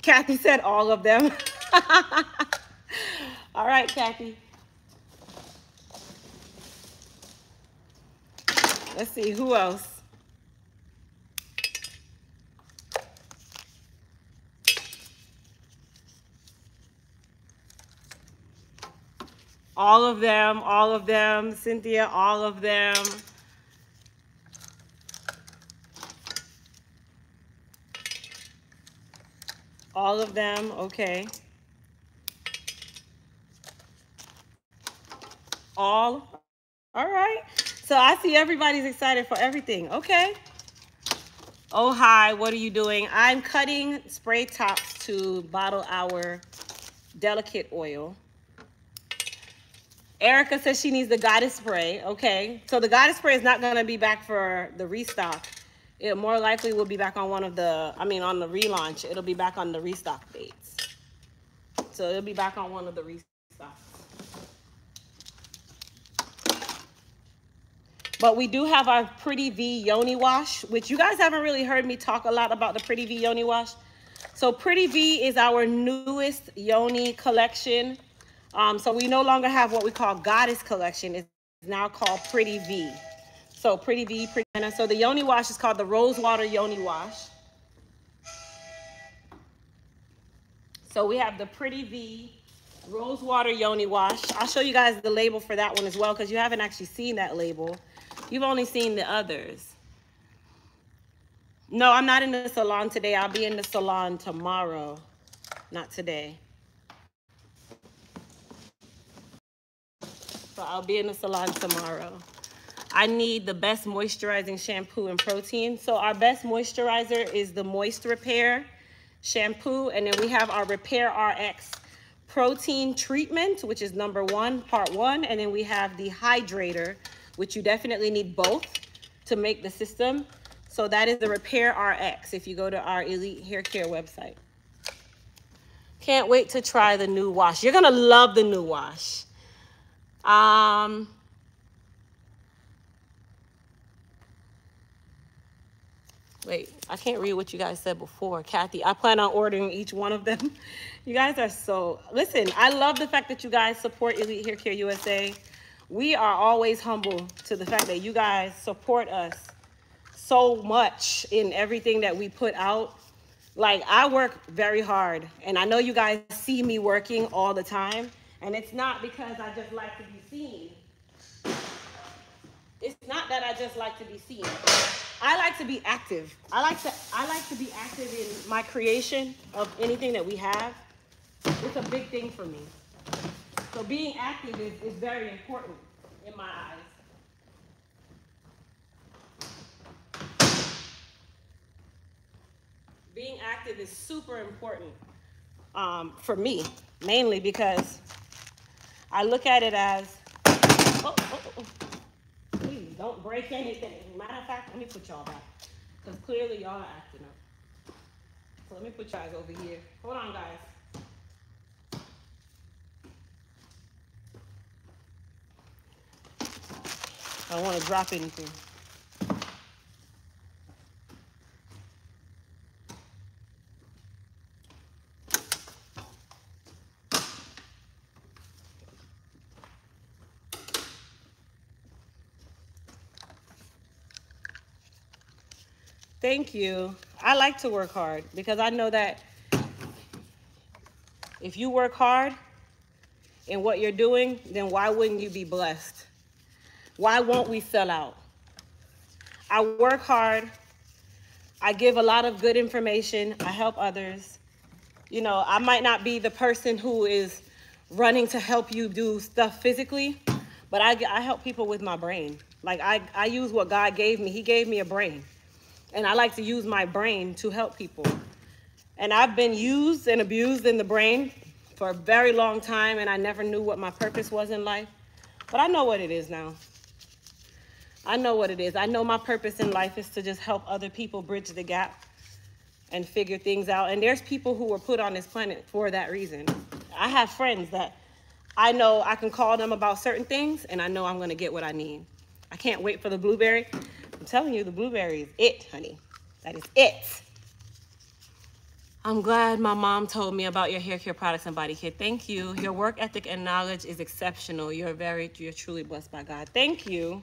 Kathy said all of them. all right, Kathy. Let's see, who else? All of them, all of them, Cynthia, all of them. All of them, okay. All, all right. So I see everybody's excited for everything. Okay. Oh, hi, what are you doing? I'm cutting spray tops to bottle our delicate oil. Erica says she needs the goddess spray. Okay, so the goddess spray is not gonna be back for the restock. It more likely will be back on one of the, I mean, on the relaunch. It'll be back on the restock dates. So it'll be back on one of the restocks. But we do have our Pretty V Yoni Wash, which you guys haven't really heard me talk a lot about the Pretty V Yoni Wash. So Pretty V is our newest Yoni collection. Um, so we no longer have what we call Goddess collection. It's now called Pretty V. So Pretty V, Pretty Anna. So the Yoni Wash is called the Rosewater Yoni Wash. So we have the Pretty V Rosewater Yoni Wash. I'll show you guys the label for that one as well because you haven't actually seen that label. You've only seen the others. No, I'm not in the salon today. I'll be in the salon tomorrow, not today. So I'll be in the salon tomorrow. I need the best moisturizing shampoo and protein. So our best moisturizer is the Moist Repair shampoo. And then we have our Repair RX protein treatment, which is number one, part one. And then we have the hydrator, which you definitely need both to make the system. So that is the Repair RX if you go to our Elite Hair Care website. Can't wait to try the new wash. You're gonna love the new wash. Um, wait, I can't read what you guys said before. Kathy, I plan on ordering each one of them. You guys are so, listen, I love the fact that you guys support Elite Hair Care USA. We are always humble to the fact that you guys support us so much in everything that we put out. Like I work very hard and I know you guys see me working all the time. And it's not because I just like to be seen. It's not that I just like to be seen. I like to be active. I like to I like to be active in my creation of anything that we have. It's a big thing for me. So being active is, is very important in my eyes. Being active is super important um, for me, mainly because I look at it as, oh, oh, oh, please don't break anything. Matter of fact, let me put y'all back. Because clearly y'all are acting up. So let me put y'all over here. Hold on, guys. I don't want to drop anything. Thank you. I like to work hard because I know that if you work hard in what you're doing, then why wouldn't you be blessed? Why won't we sell out? I work hard. I give a lot of good information. I help others. You know, I might not be the person who is running to help you do stuff physically, but I, I help people with my brain. Like I, I use what God gave me. He gave me a brain. And I like to use my brain to help people. And I've been used and abused in the brain for a very long time, and I never knew what my purpose was in life. But I know what it is now. I know what it is. I know my purpose in life is to just help other people bridge the gap and figure things out. And there's people who were put on this planet for that reason. I have friends that I know I can call them about certain things, and I know I'm going to get what I need. I can't wait for the blueberry. I'm telling you, the blueberry is it, honey. That is it. I'm glad my mom told me about your hair care products and body care. Thank you. Your work ethic and knowledge is exceptional. You're very, you're truly blessed by God. Thank you.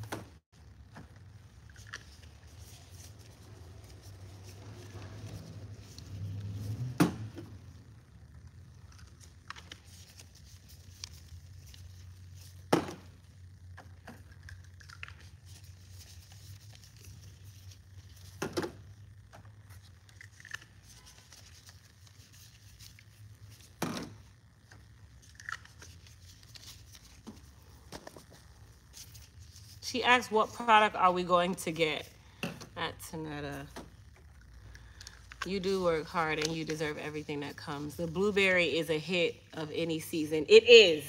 What product are we going to get at Tanetta. You do work hard and you deserve everything that comes. The blueberry is a hit of any season. It is.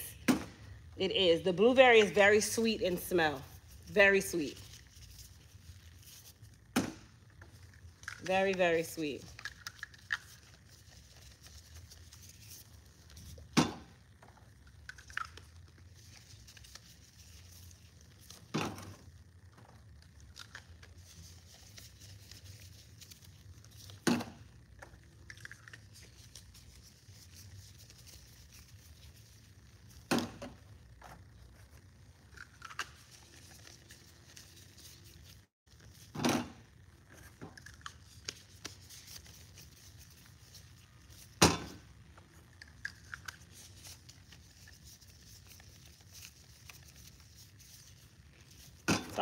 It is. The blueberry is very sweet in smell. Very sweet. Very, very sweet.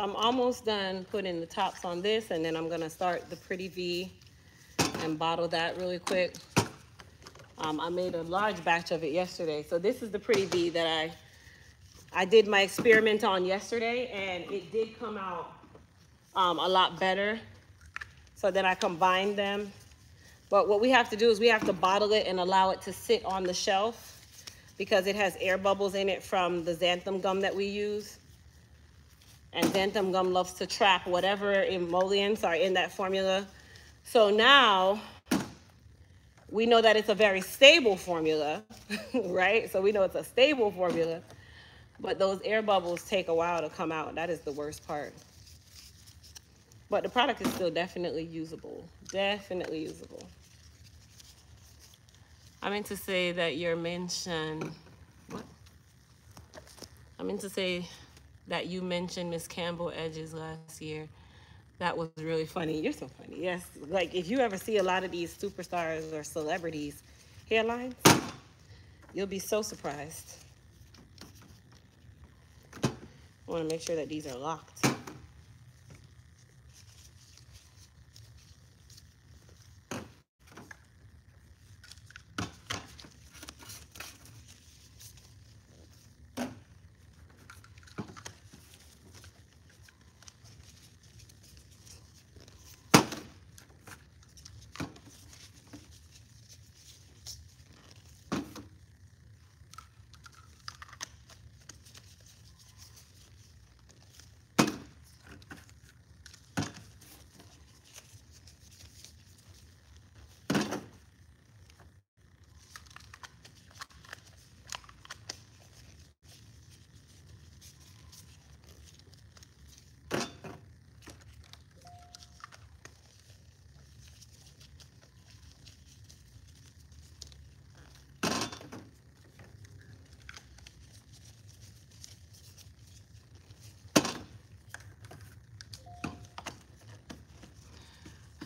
I'm almost done putting the tops on this and then I'm gonna start the Pretty V and bottle that really quick. Um, I made a large batch of it yesterday. So this is the Pretty V that I, I did my experiment on yesterday and it did come out um, a lot better. So then I combined them. But what we have to do is we have to bottle it and allow it to sit on the shelf because it has air bubbles in it from the xanthan gum that we use and xanthan gum loves to trap whatever emollients are in that formula. So now we know that it's a very stable formula, right? So we know it's a stable formula, but those air bubbles take a while to come out. That is the worst part. But the product is still definitely usable, definitely usable. I meant to say that your mention, what? I meant to say that you mentioned Miss Campbell edges last year. That was really funny. You're so funny. Yes. Like if you ever see a lot of these superstars or celebrities hairlines, you'll be so surprised. I want to make sure that these are locked.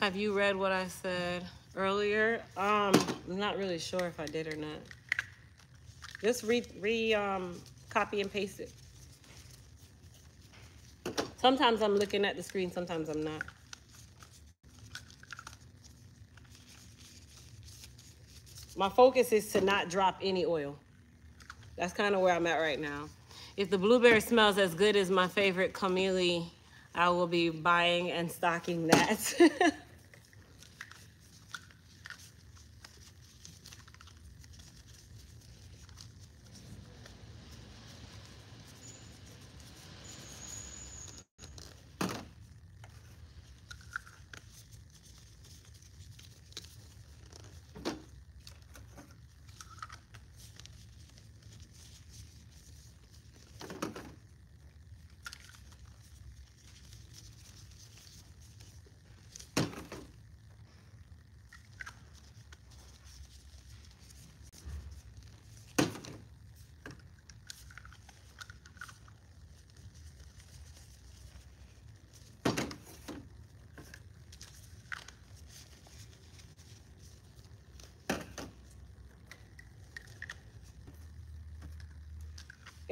Have you read what I said earlier? Um, I'm not really sure if I did or not. Just re, re um, copy and paste it. Sometimes I'm looking at the screen, sometimes I'm not. My focus is to not drop any oil. That's kind of where I'm at right now. If the blueberry smells as good as my favorite Camille, I will be buying and stocking that.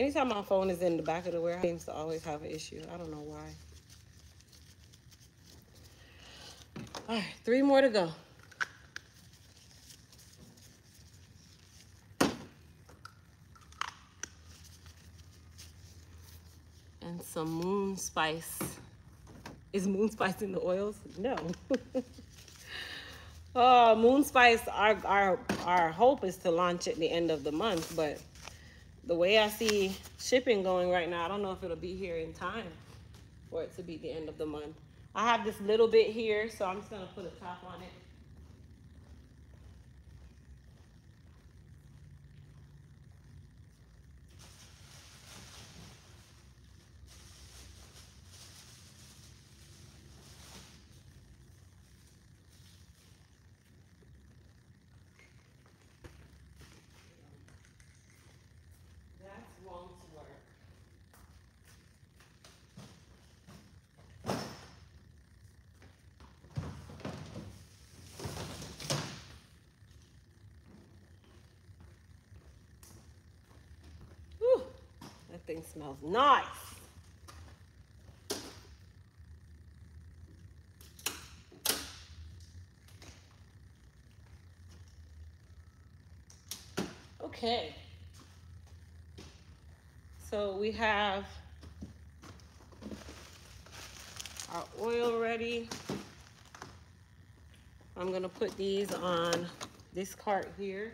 Anytime my phone is in the back of the warehouse, it seems to always have an issue. I don't know why. All right, three more to go. And some moon spice. Is moon spice in the oils? No. oh, moon spice, our, our, our hope is to launch at the end of the month, but the way I see shipping going right now, I don't know if it'll be here in time for it to be the end of the month. I have this little bit here, so I'm just gonna put a top on it. Thing smells nice. Okay. So we have our oil ready. I'm gonna put these on this cart here.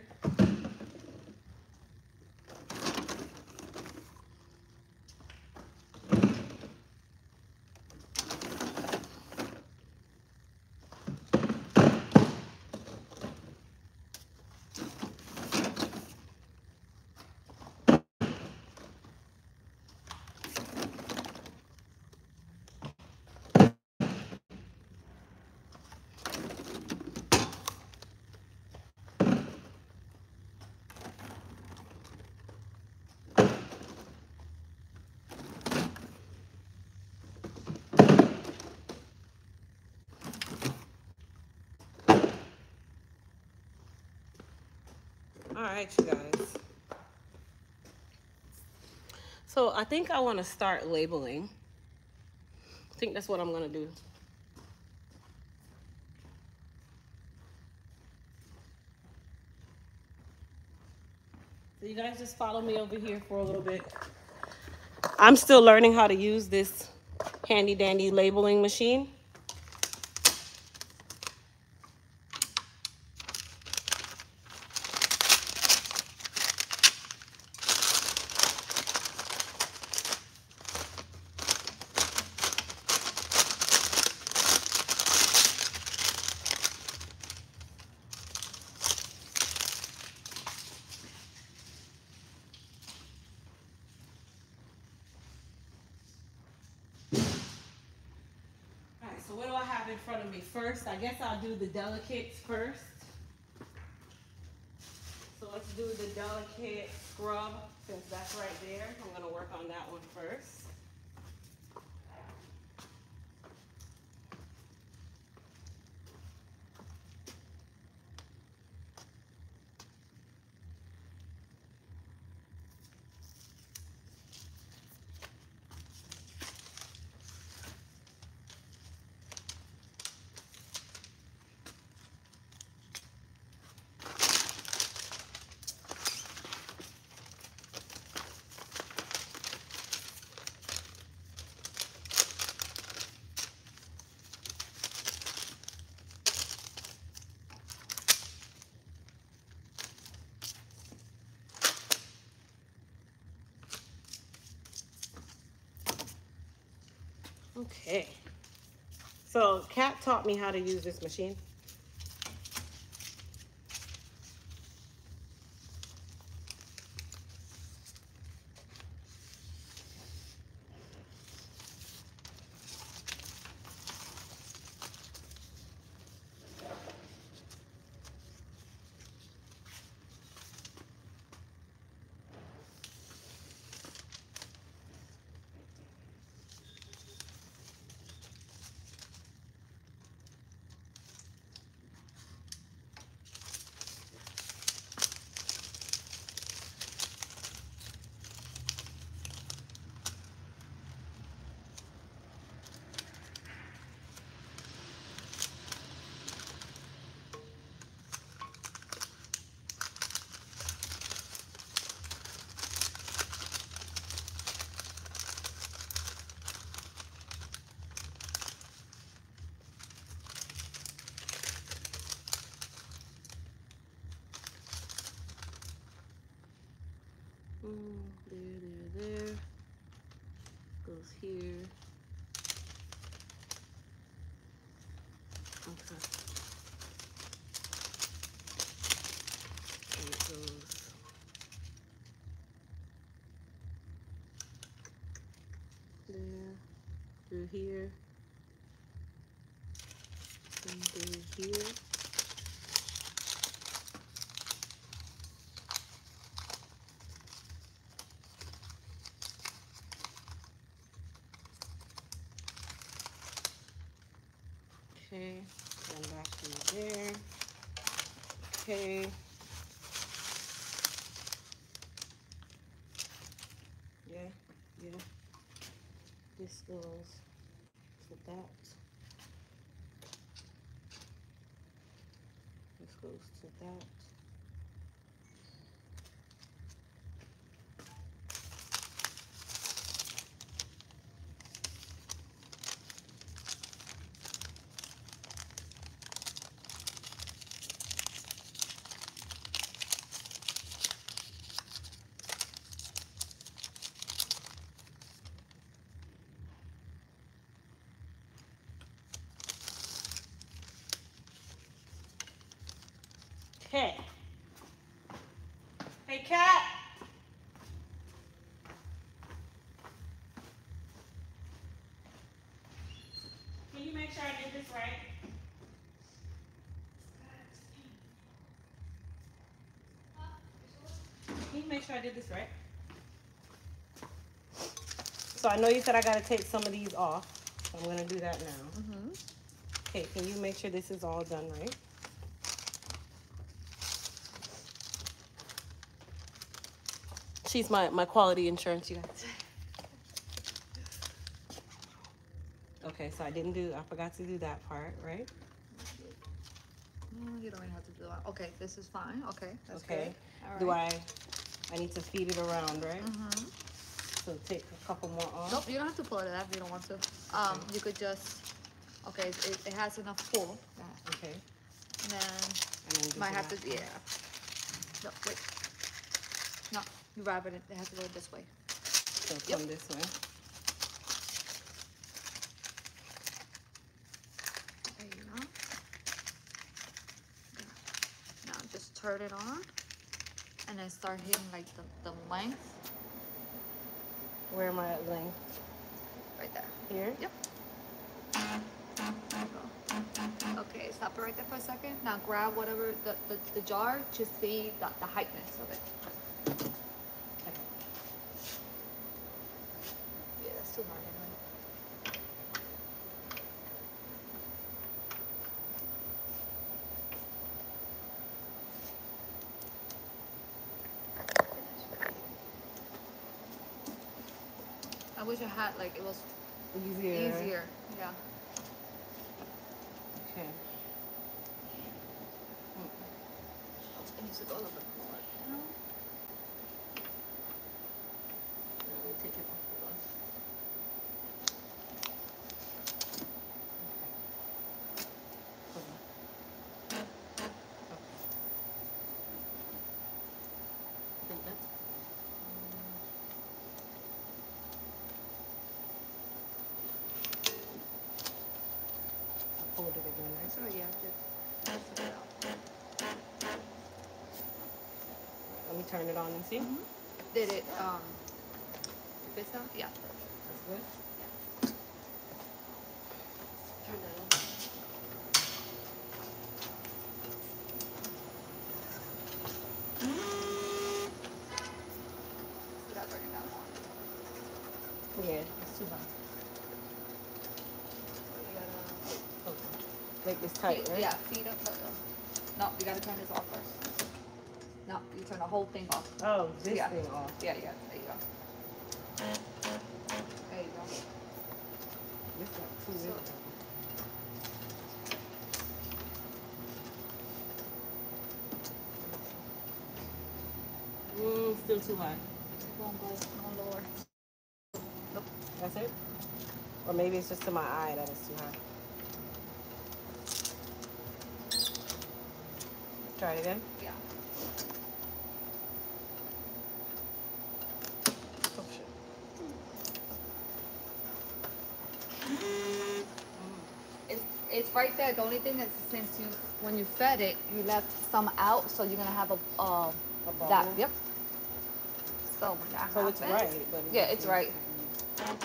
Right, you guys. So I think I want to start labeling. I think that's what I'm going to do. So you guys just follow me over here for a little bit. I'm still learning how to use this handy dandy labeling machine. first. I guess I'll do the delicates first. So let's do the delicate scrub since that's right there. I'm gonna work on that one first. Okay. So Kat taught me how to use this machine. here. Okay. And it goes. There, through here, and through here. Goes to that. This goes to that. Okay. Hey, Kat. Can you make sure I did this right? Can you make sure I did this right? So I know you said I gotta take some of these off. I'm gonna do that now. Mm-hmm. Okay, can you make sure this is all done right? She's my, my quality insurance, you guys. Okay, so I didn't do, I forgot to do that part, right? You don't even have to do that. Okay, this is fine. Okay, that's Okay. good. All Do right. I, I need to feed it around, right? Mm-hmm. So take a couple more off. Nope, you don't have to pull it up if you don't want to. Um, you could just, okay, it, it has enough pull. Yeah. Okay. And then And then might have to, yeah. No, wait. You wrap it, it has to go this way. So Yep. come this way. There you go. Now just turn it on and then start hitting like the, the length Where am I at length? right there. Here? Yep. There you go. Okay, stop it right there for a second. Now grab whatever the, the, the jar to see the, the heightness of it. Okay. Yeah, that's too hard anyway. I wish I had like it was Easier. easier. Yeah. Okay. It needs to go a little bit more. You know? Let me take it off the bus. Okay. Hold on. Okay. I think that's Hold it again, right? So yeah, just just it out. Let me turn it on and see. Did it um fit out? Yeah. That's good. Turn that on. We gotta bring it down more. Yeah, it's too high. You gotta Okay. Make this tight, feed- right? Yeah, feed up the No, you gotta turn this off first. No, you turn the whole thing off. Oh, this Yeah. thing off. Yeah, yeah, there you go. There you go. This got too So- Mm, still too high. It won't go lower. Nope. That's it? Or maybe it's just to my eye that it's too high. Try it again. Yeah. Oh shit. It's, it's right there. The only thing is since you when you fed it, you left some out, so you're gonna have a uh A bubble? that. Yep. So when that So it's right, but Yeah, it's right.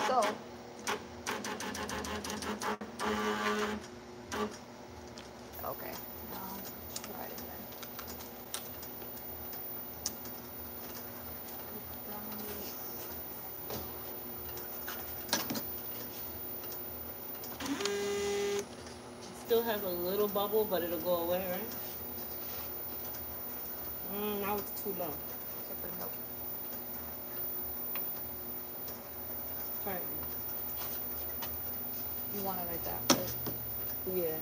So. Okay. Now try it again. Still has a little bubble, but it'll go away, right? Mm, now it's too low. Try it. You want it like that? right? Yeah.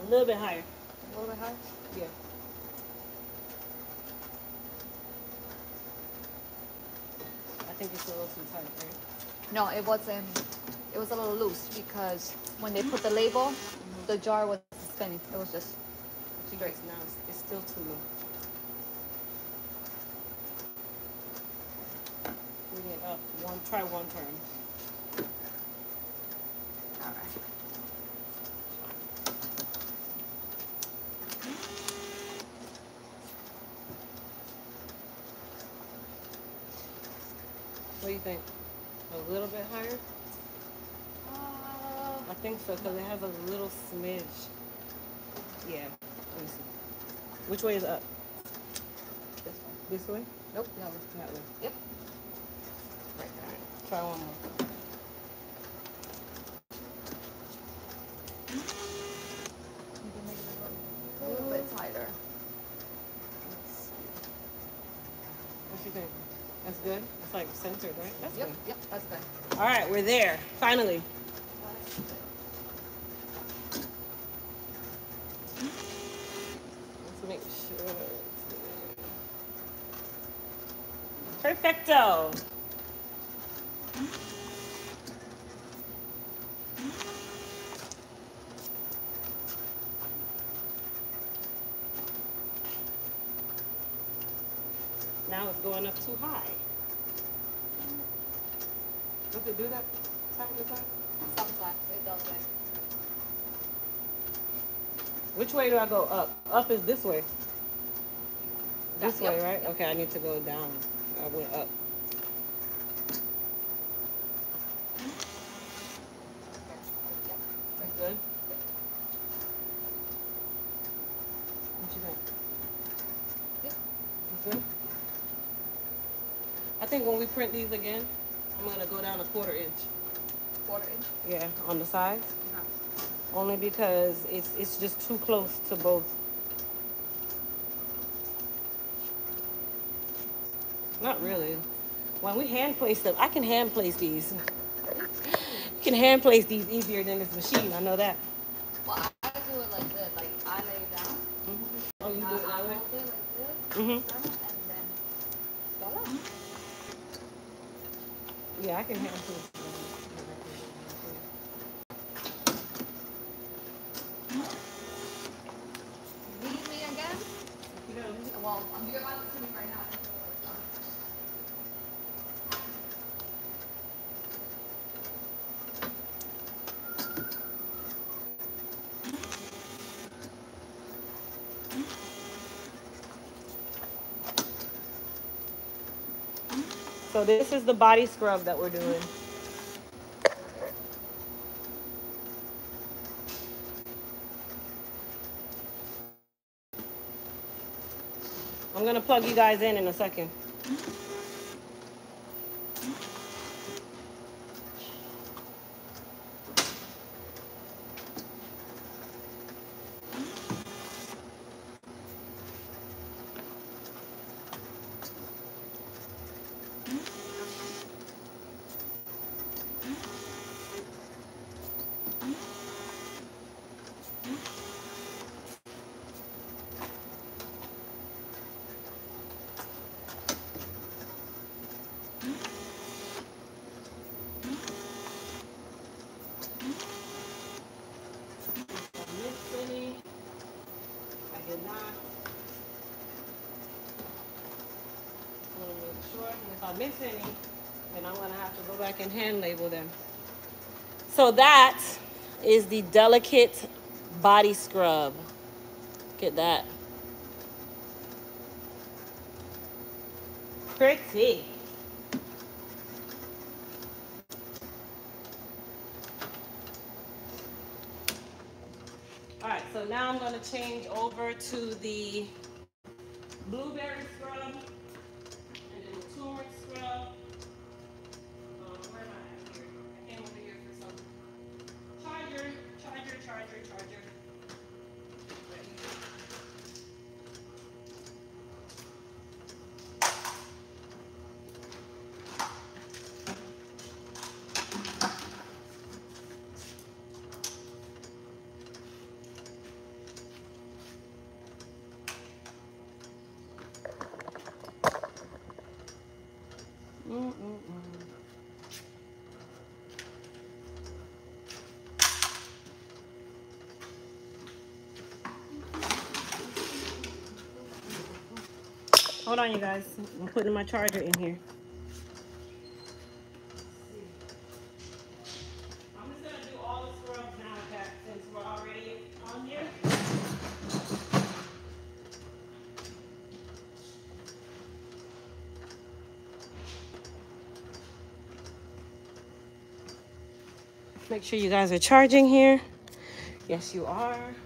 A little bit higher. A little bit higher? Yeah. I think it's a little too tight, right? No, it wasn't. It was a little loose because when they put the label, the jar was spinning. It was just straight. It's now it's, it's still too low. Bring it up. One try one turn. All right. What do you think? A little bit higher? Uh, I think so because it has a little smidge. Yeah. Let me see. Which way is up? this one. This way? Nope. No. That way. Yep. Right. All right. Try one more. You can make it a little, bit tighter. Let's see. What you think? That's good. It's like centered, right? That's Yep. good. Yep. That's good. All right, we're there. Finally. Let's make sure. it's there. Perfecto. Now it's going up too high. Does it do that time to time? Sometimes it doesn't. Which way do I go up? Up is this way. This Yeah, way, right? yep. Okay, I need to go down. I went up. Yep. Good. What you think? Yep. You good? I think when we print these again, I'm gonna go down a quarter inch. Quarter inch. Yeah, on the sides. Only because it's it's just too close to both. Not really. When we hand place them, I can hand place these. you can hand place these easier than this machine. I know that. Well, I, do it like this. Like I lay down. Oh, you do it that way? like this. Mhm. And then voila. Yeah, I can hand place. Need me again? You know, Well, I'm you're about to see me right now. So this is the body scrub that we're doing. I'm gonna plug you guys in in a second. If I missed any, I did not. I want to make sure, and if I miss any, then I'm gonna have to go back and hand label them. So that is the delicate body scrub. Look at that. Pretty. All right, so now I'm gonna change over to the blueberry scrub and then the turmeric scrub. Um, where am I at here? I came over here for some charger, charger, charger, charger. Right here. Mm-mm-mm. Hold on, you guys. I'm putting my charger in here. I'm just gonna do all the scrubs now, Kat, since we're already on here. Make sure you guys are charging here. Yes, you are.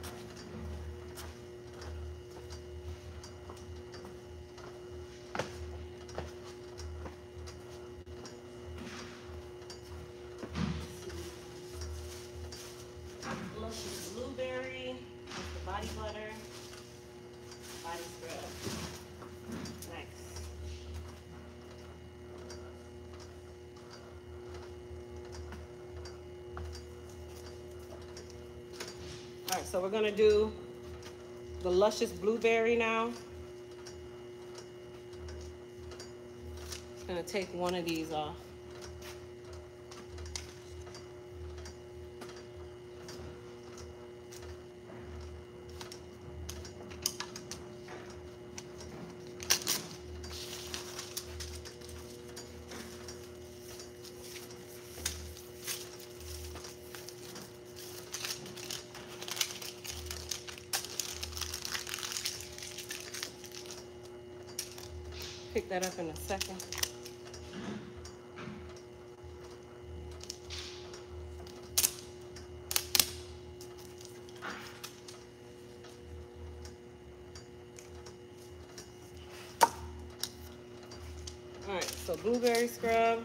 Blueberry now. Just gonna take one of these off. That up in a second. All right, so blueberry scrub.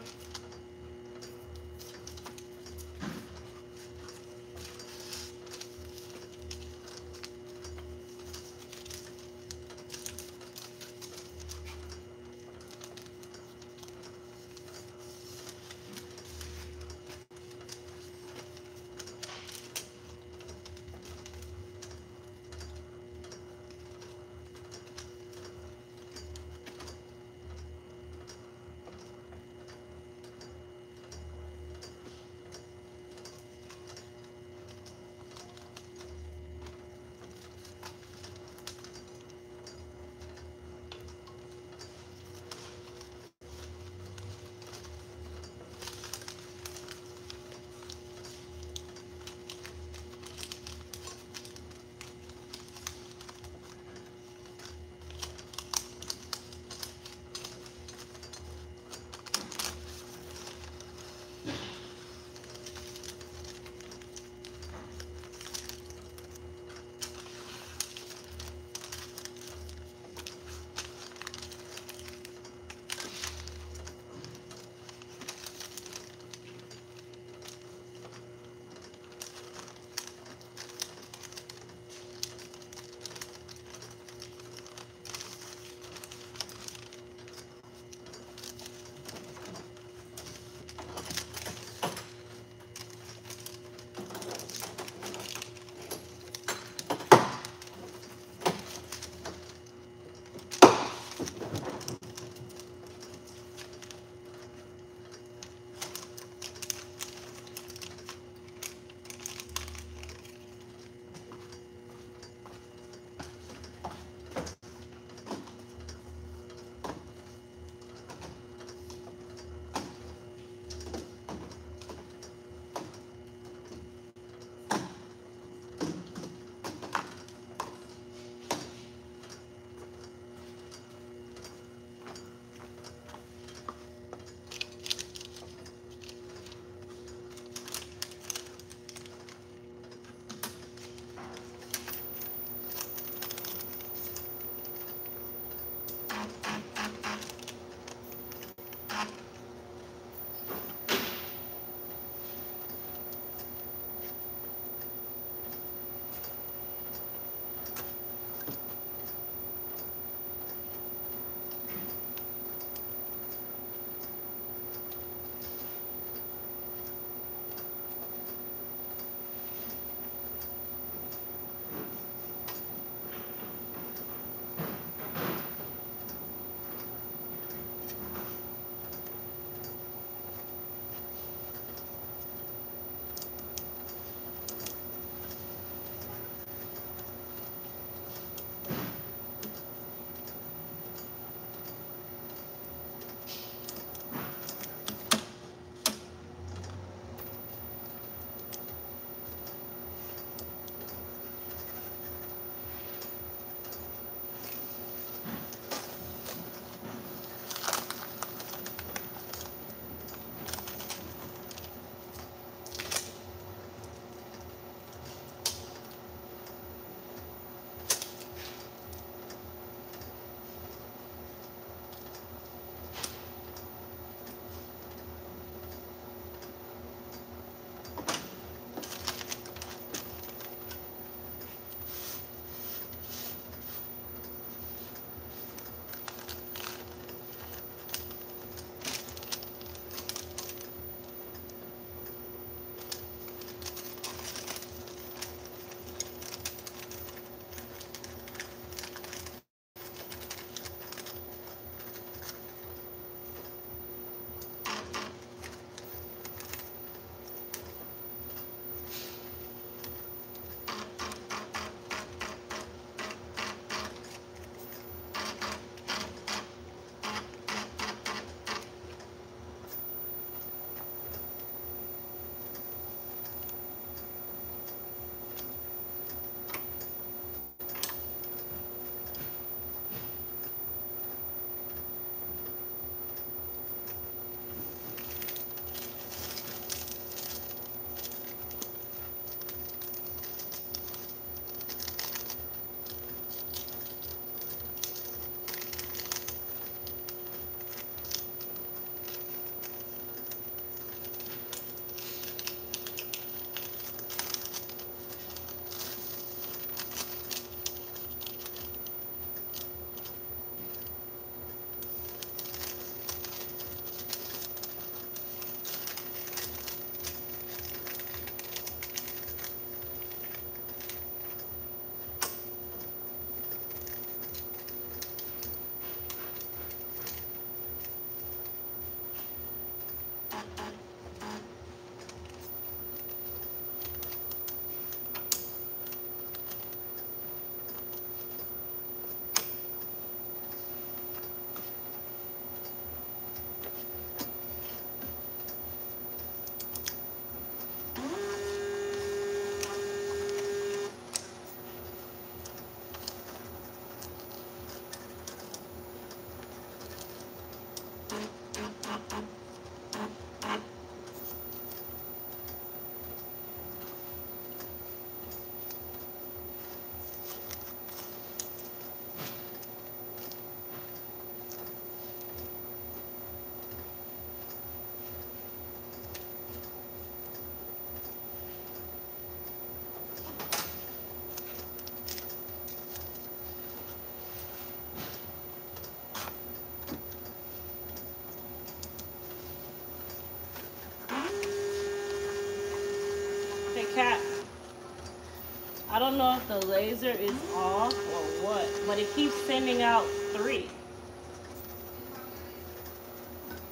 I don't know if the laser is off or what, but it keeps sending out three.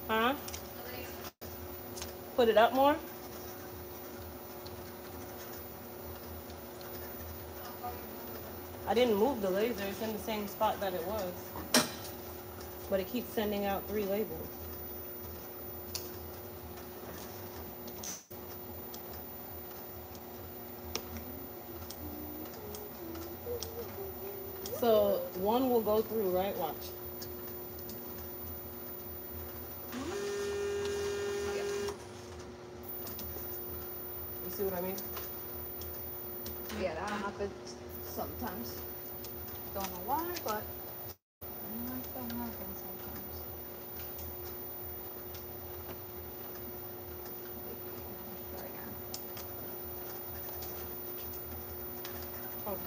Huh? Put it up more? I didn't move the laser. It's in the same spot that it was. But it keeps sending out three labels. Through, right? Watch. You see what I mean? Yeah, that happens sometimes. Don't know why, but that happens sometimes. Try again. Oh.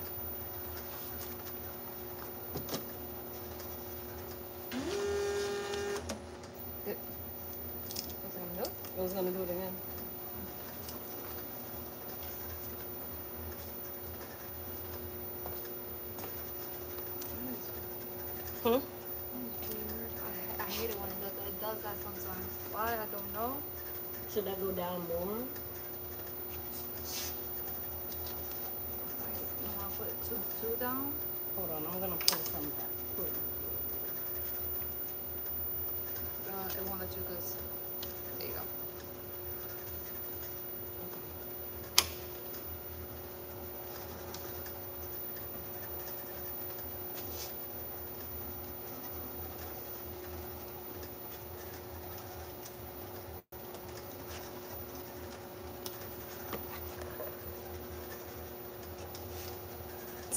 Good. What's it gonna do? It was gonna do it again. Hmm? That is weird. I, I hate it when it does, it does that sometimes. Why? I don't know. Should that go down more? I don't want to put it too, too down. Hold on, I'm gonna pull some back. Put- Uh, it won't let you because.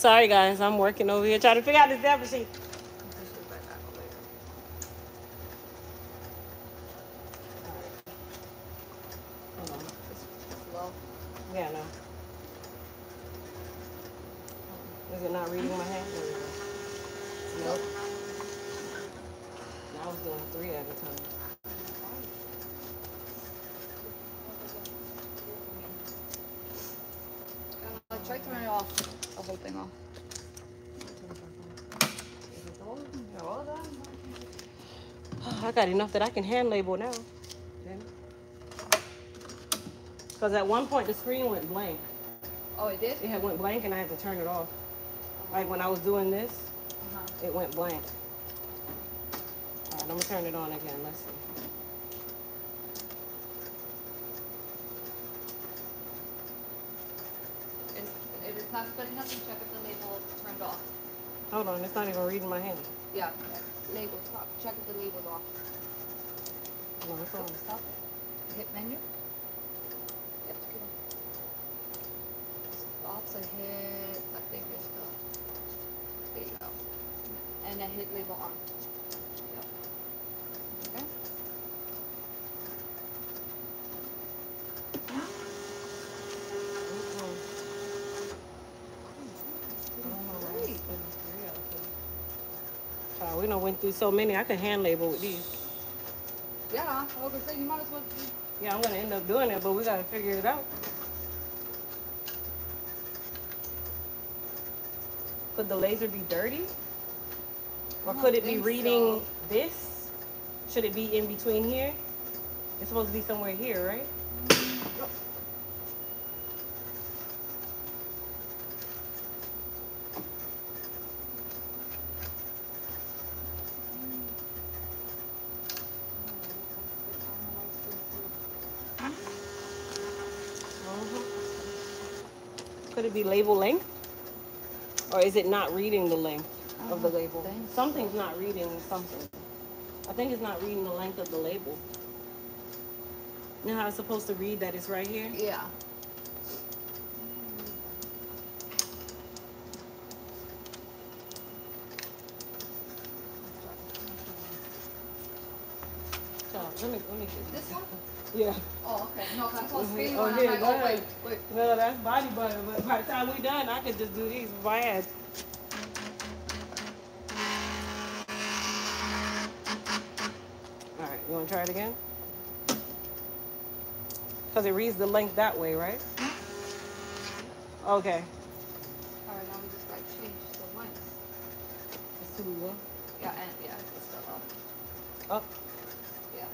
Sorry guys, I'm working over here trying to figure out this sheet. I'll push it right back over here. Hold on. It's, it's low. Yeah, no. Is it not reading my hand? There we go. Nope. Now I was doing three at a time. Uh, try turning it off. The whole thing off. Yeah, all done. I got enough that I can hand label now. Because at one point the screen went blank. Oh, it did? It had went blank and I had to turn it off. Like when I was doing this, Uh-huh. it went blank. All right, I'm gonna turn it on again. Let's see. It's, if it's not spelling nothing, check if the label turned off. Hold on, it's not even reading my hand. Yeah, label top. Check if the label's off. On. Stop. Hit menu. Yep, good. Off's a hit. I think it's the. There you go. And then hit label on. Yep. Okay. Mm-mm. I don't know why it's Great. still three out of done went through so many. I could hand label with these. Yeah, I was gonna say you might as well. Yeah, I'm gonna end up doing it, but we gotta figure it out. Could the laser be dirty? Or could it be reading so. this? Should it be in between here? It's supposed to be somewhere here, right? Mhm. Could it be label length? Or is it not reading the length of the oh, label? Something's not reading something. I think it's not reading the length of the label. You know how it's supposed to read that it's right here? Yeah. So, let me, let me get This one? Yeah. Oh, okay. No, 'cause I saw Mhm. screen Oh, one. I'm here, like, go oh wait, wait. No, that's body butter, but by the time we're done, I could just do these with my hands. All right, you want to try it again? Because it reads the length that way, right? Okay. too. Yeah. Yeah, and yeah, it's still up. Up. Yeah.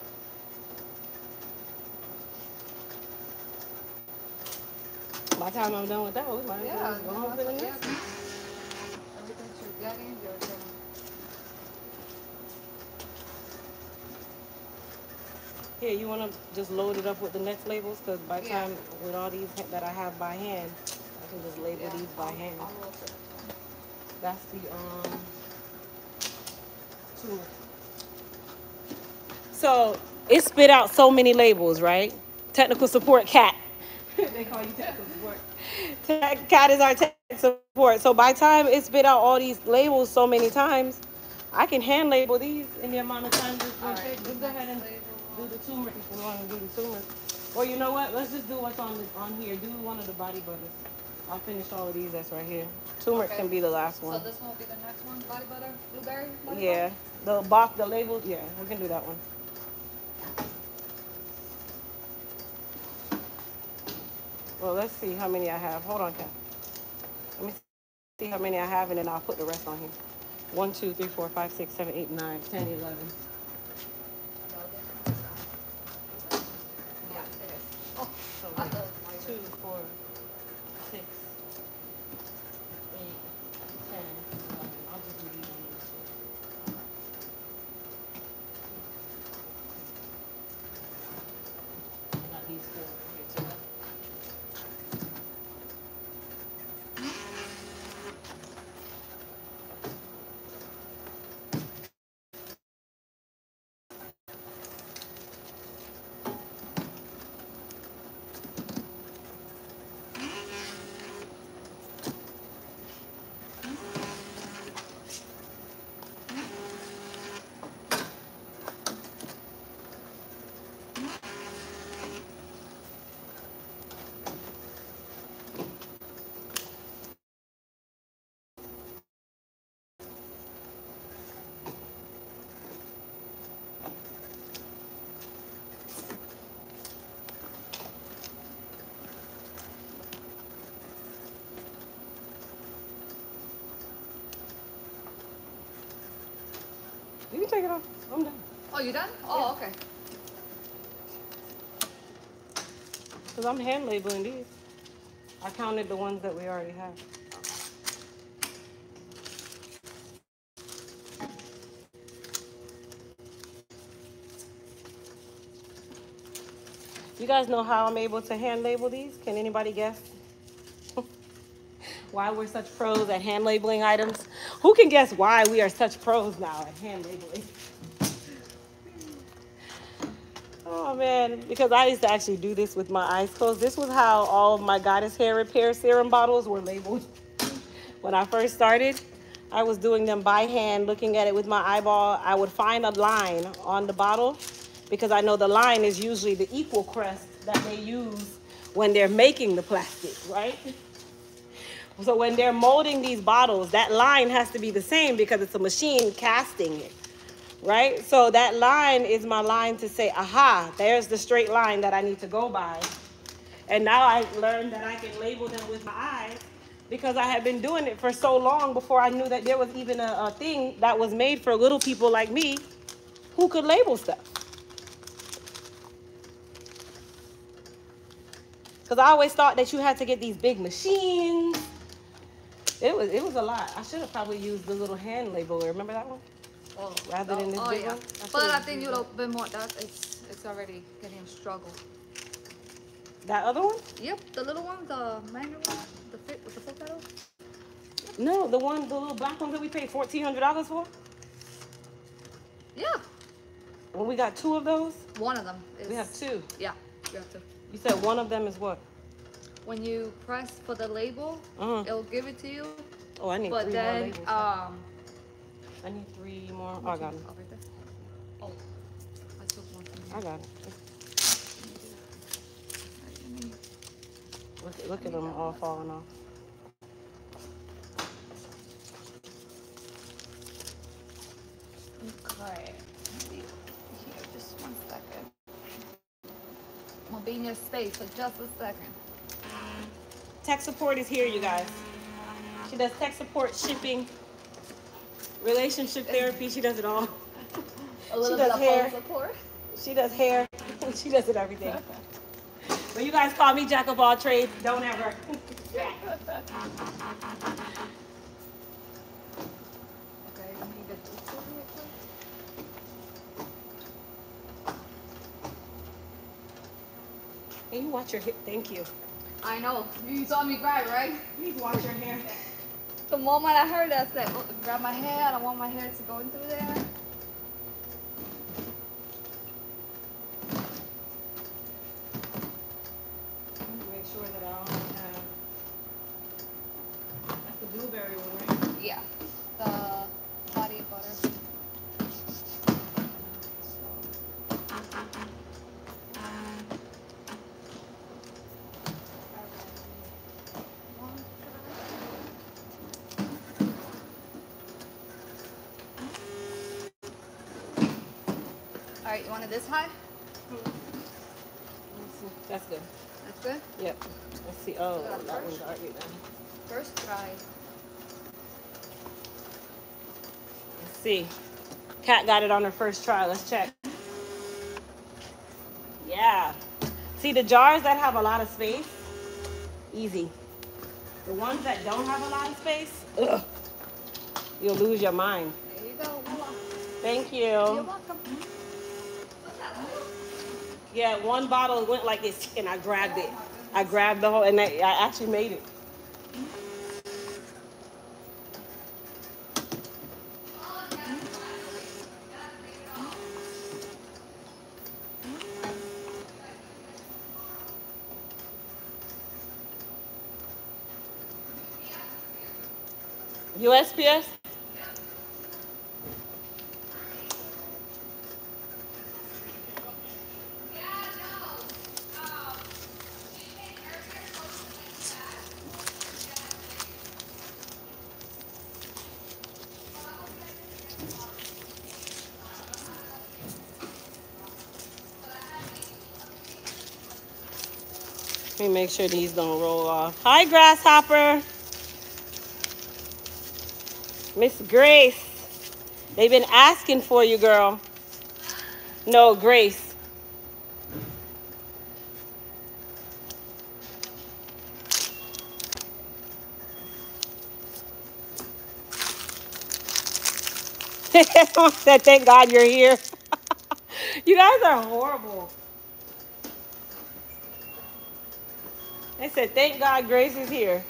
By the time I'm done with that, we might as Yeah, well go no, on to the next. yeah. Everything you're getting, you're. Here, you want to just load it up with the next labels? Because by the Yeah. time, with all these that I have by hand, I can just label Yeah, these by hand. I'll roll it. That's the, um, two. So, it spit out so many labels, right? Technical support Kat. they call you technical support. Tech- Kat is our tech support. So by time it's been out all these labels so many times, I can hand label these in the amount of time this take. Let's go ahead and do the turmeric if you want to do the turmeric. Or you know what? Let's just do what's on the, on here. Do one of the body butters. I'll finish all of these that's right here. Turmeric Okay. can be the last one. So this one will be the next one, body butter, blueberry? body Yeah, the box, the label. Yeah, we can do that one. Well, let's see how many I have. Hold on, Kat. Let me see how many I have, and then I'll put the rest on here. 1, 2, 3, 4, 5, 6, 7, 8, 9, 10, 11. You take it off. I'm done. Oh, you done? Oh, okay. Because I'm hand labeling these. I counted the ones that we already have. You guys know how I'm able to hand label these? Can anybody guess? why we're such pros at hand labeling items? Who can guess why we are such pros now at hand labeling? Oh man, because I used to actually do this with my eyes closed. This was how all of my goddess hair repair serum bottles were labeled. When I first started, I was doing them by hand, looking at it with my eyeball. I would find a line on the bottle because I know the line is usually the equal crest that they use when they're making the plastic, right? So when they're molding these bottles, that line has to be the same because it's a machine casting it right? So that line is my line to say, aha, there's the straight line that I need to go by. And now I learned that I can label them with my eyes because I had been doing it for so long before I knew that there was even a, a thing that was made for little people like me who could label stuff. Because I always thought that you had to get these big machines. It was it was a lot. I should have probably used the little hand labeler. Remember that one? Oh, Rather oh, than this oh, oh, big yeah. one? I But I think you'll bit more. That it's it's already getting a struggle. That other one? Yep, the little one, the manual one, the fit with the foot pedal. No, the one, the little black one that we paid fourteen hundred dollars for. Yeah, When we got two of those, one of them. Is, we have two. Yeah, you have to. You said one of them is what? When you press for the label, Uh-huh. it'll give it to you. Oh, I need But three then, more labels. um, I need three more. Oh, I got it. Oh, right there. Oh, I took one from I got it. Look, look at them all falling off. Okay. Here, just one second. I'm gonna be in your space for just a second. Tech support is here, you guys. She does tech support, shipping, Relationship therapy, she does it all. A little does bit of hair. support. She does hair. she does it everything. When you guys call me jack of all trades, don't ever. Okay, let me get this over real quick. Hey, you watch your hip. Thank you. I know. You saw me grab, right? Please watch your hair. The moment I heard that, I said, oh, grab my hair. I don't want my hair to go in through there. Make sure that I don't have. That's the blueberry one, right? Yeah. The body butter. All right, you want it this high? That's good. That's good. Yep. Let's see. Oh, that first? one's already done. First try. Let's see. Kat got it on her first try. Let's check. Yeah. See the jars that have a lot of space? Easy. The ones that don't have a lot of space, ugh, you'll lose your mind. There you go. Thank You're welcome. Yeah, one bottle went like this, and I grabbed it. I grabbed the whole, and I, I actually made it. USPS? Let me make sure these don't roll off. Hi, Grasshopper. Miss Grace. They've been asking for you, girl. No, Grace. Said, thank God you're here. you guys are horrible. They said, thank God Grace is here.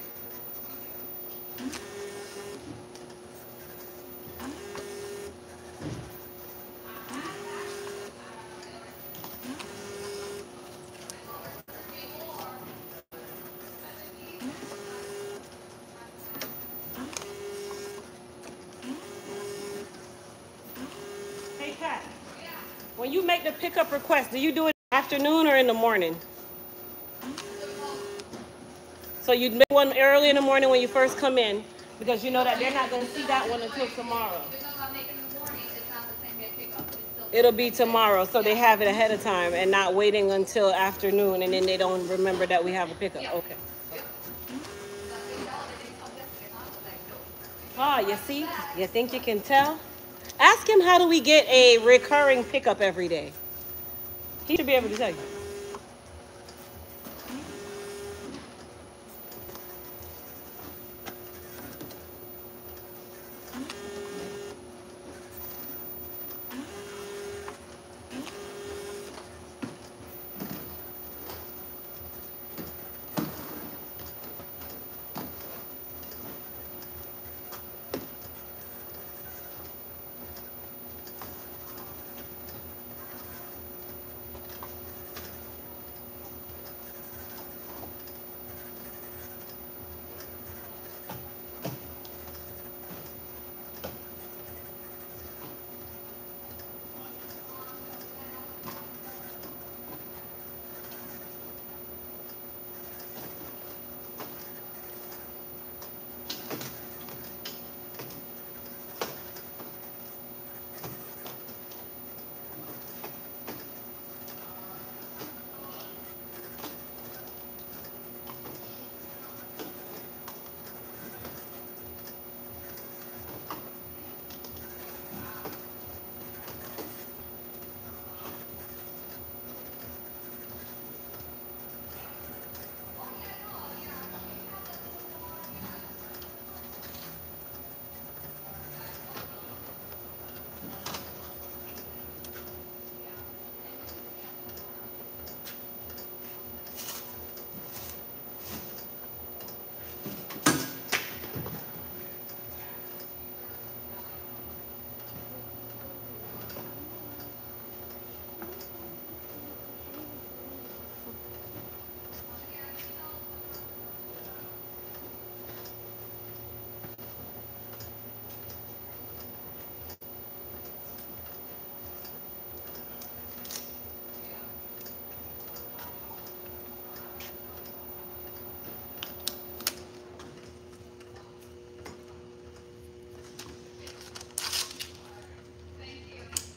Hey. When you make the pickup request, do you do it afternoon or in the morning? So you'd make one early in the morning when you first come in because you know that they're not going to see that one until tomorrow. Because I'm making in the morning, it's not the same day pickup. It's still It'll be tomorrow, so they have it ahead of time and not waiting until afternoon and then they don't remember that we have a pickup. Okay. Ah, you see? You think you can tell? Ask him how do we get a recurring pickup every day? He should be able to tell you.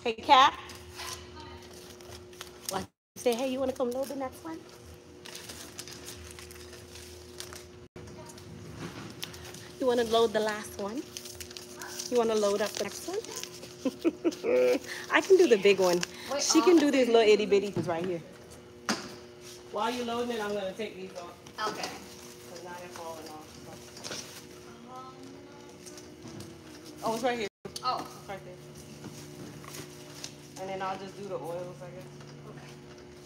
Hey, Cap. What? Say, hey, you want to come load the next one? You want to load the last one? You want to load up the next one? I can do the big one. Wait, she can uh, do these little itty bitty ones right here. While you're loading it, I'm going to take these off. Okay. Because now they're falling off. Oh, it's right here. Oh, It's right there. And then I'll just do the oils, I guess. okay.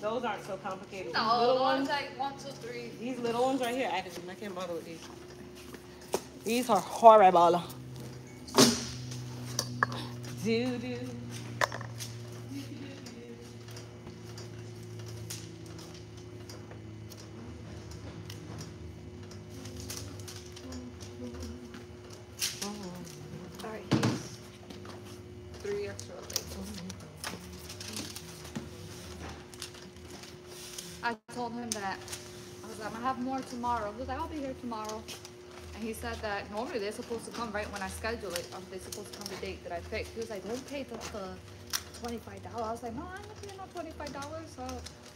Those aren't so complicated. These little ones like one, two, three. these little ones right here, I, I can't bother with these. These are horrible. Do do. Tomorrow. He was like, I'll be here tomorrow. And he said that normally they're supposed to come right when I schedule it. Um, they're supposed to come the date that I picked. He was like, don't pay the, the twenty-five dollars. I was like, no, I'm not paying no twenty-five dollars. So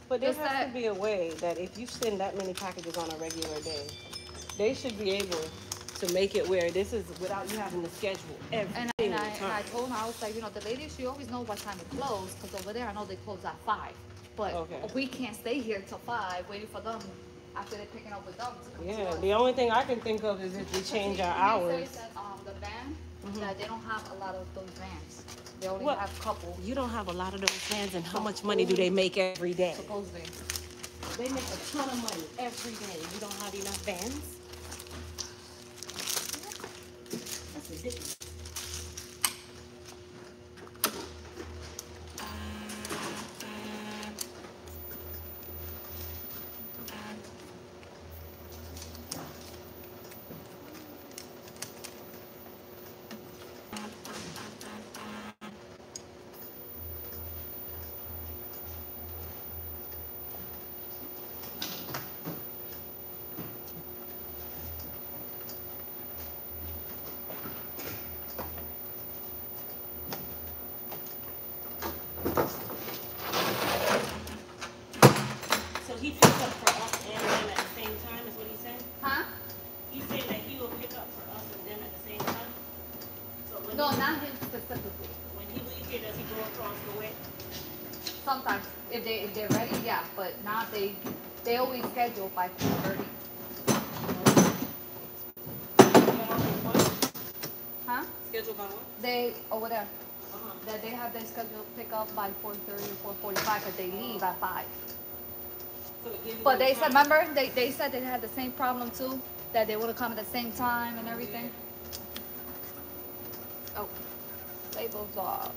But there has that- to be a way that if you send that many packages on a regular day, they should be able to make it where this is without you having to schedule every and, and I and I told him, I was like, you know, the lady she always knows what time it close because over there I know they close at five. But Okay. we can't stay here till five waiting for them after they're picking up with them to to Yeah, the only thing I can think of is if we change our He hours. that, um, the van, Mhm. that they don't have a lot of those vans. They only What? have a couple, You don't have a lot of those fans, and how much money do they make every day? supposedly. They make a ton of money every day. You don't have enough vans? That's ridiculous. So he picks up for us and them at the same time, is what he said? Huh? He said that he will pick up for us and them at the same time? So when No, he, not him specifically. when he leaves here, does he go across the way? Sometimes, if they, if they're ready, yeah, but now they, they always schedule by four thirty. Huh? Scheduled by what? They, over there, Uh-huh. that they have their schedule pick up by four thirty or four forty-five, but they leave at five. So But they said, remember, they, they said they had the same problem too, that they would have come at the same time and everything. Oh, labels off.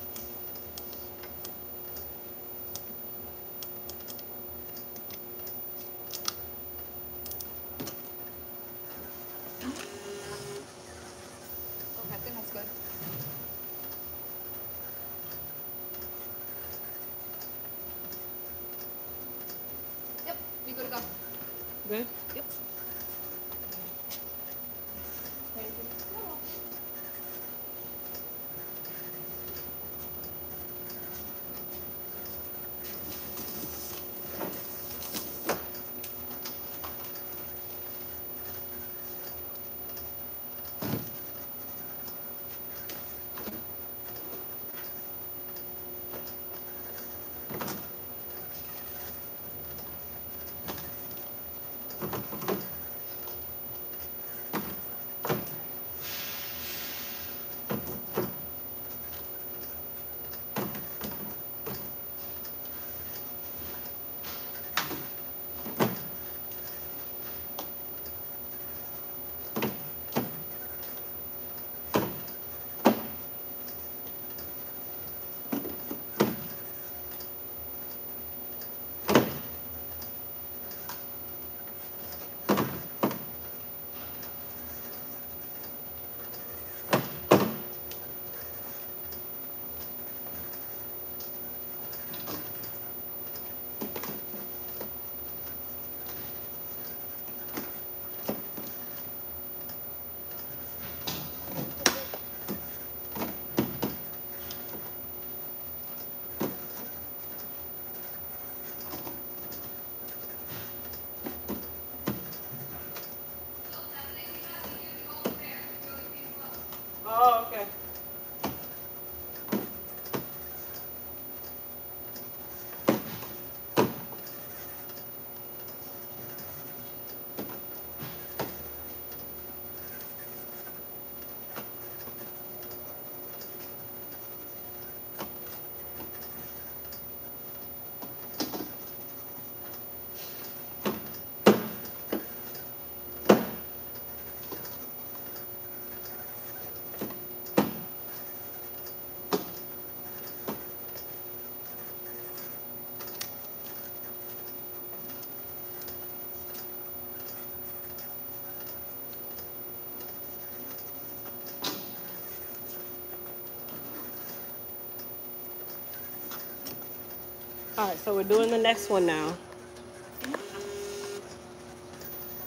All right, so we're doing the next one now.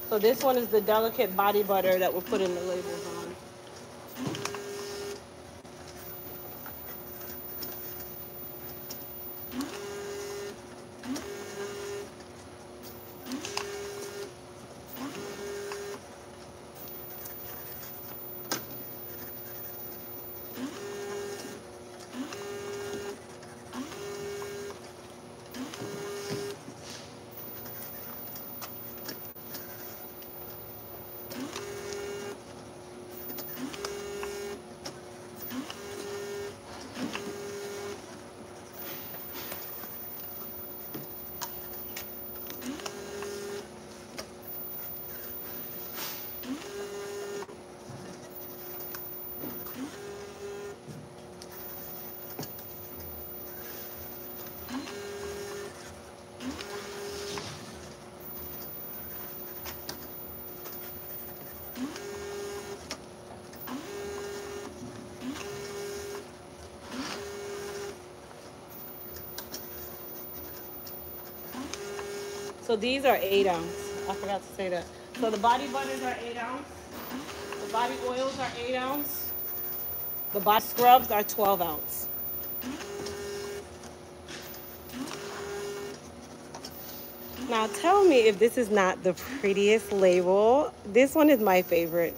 So this one is the delicate body butter that we're putting the labels on. So these are eight ounce. I forgot to say that. So the body butters are eight ounce. The body oils are eight ounce. The body scrubs are 12 ounce. Now tell me if this is not the prettiest label. This one is my favorite.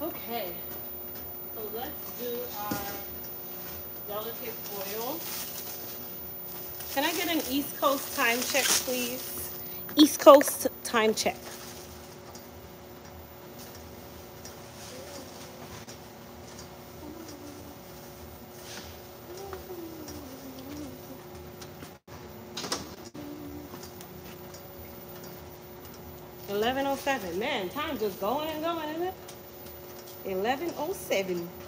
Okay, so let's do our delicate oil. Can I get an East Coast time check, please? East Coast time check. Eleven oh seven. Man, time just going and going, isn't it? 1107. I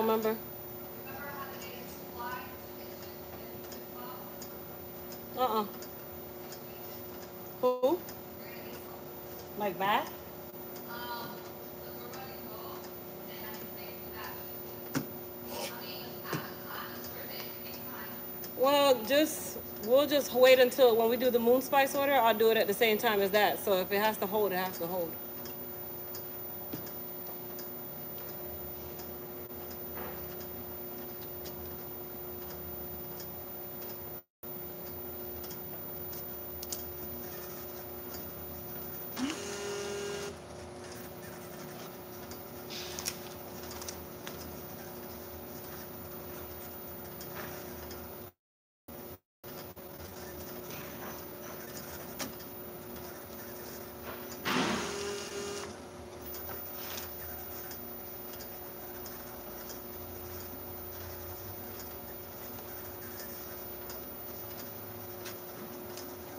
don't remember. Uh-uh. Who? Like that? Well, just we'll just wait until when we do the moon spice order. I'll do it at the same time as that. So if it has to hold, it has to hold.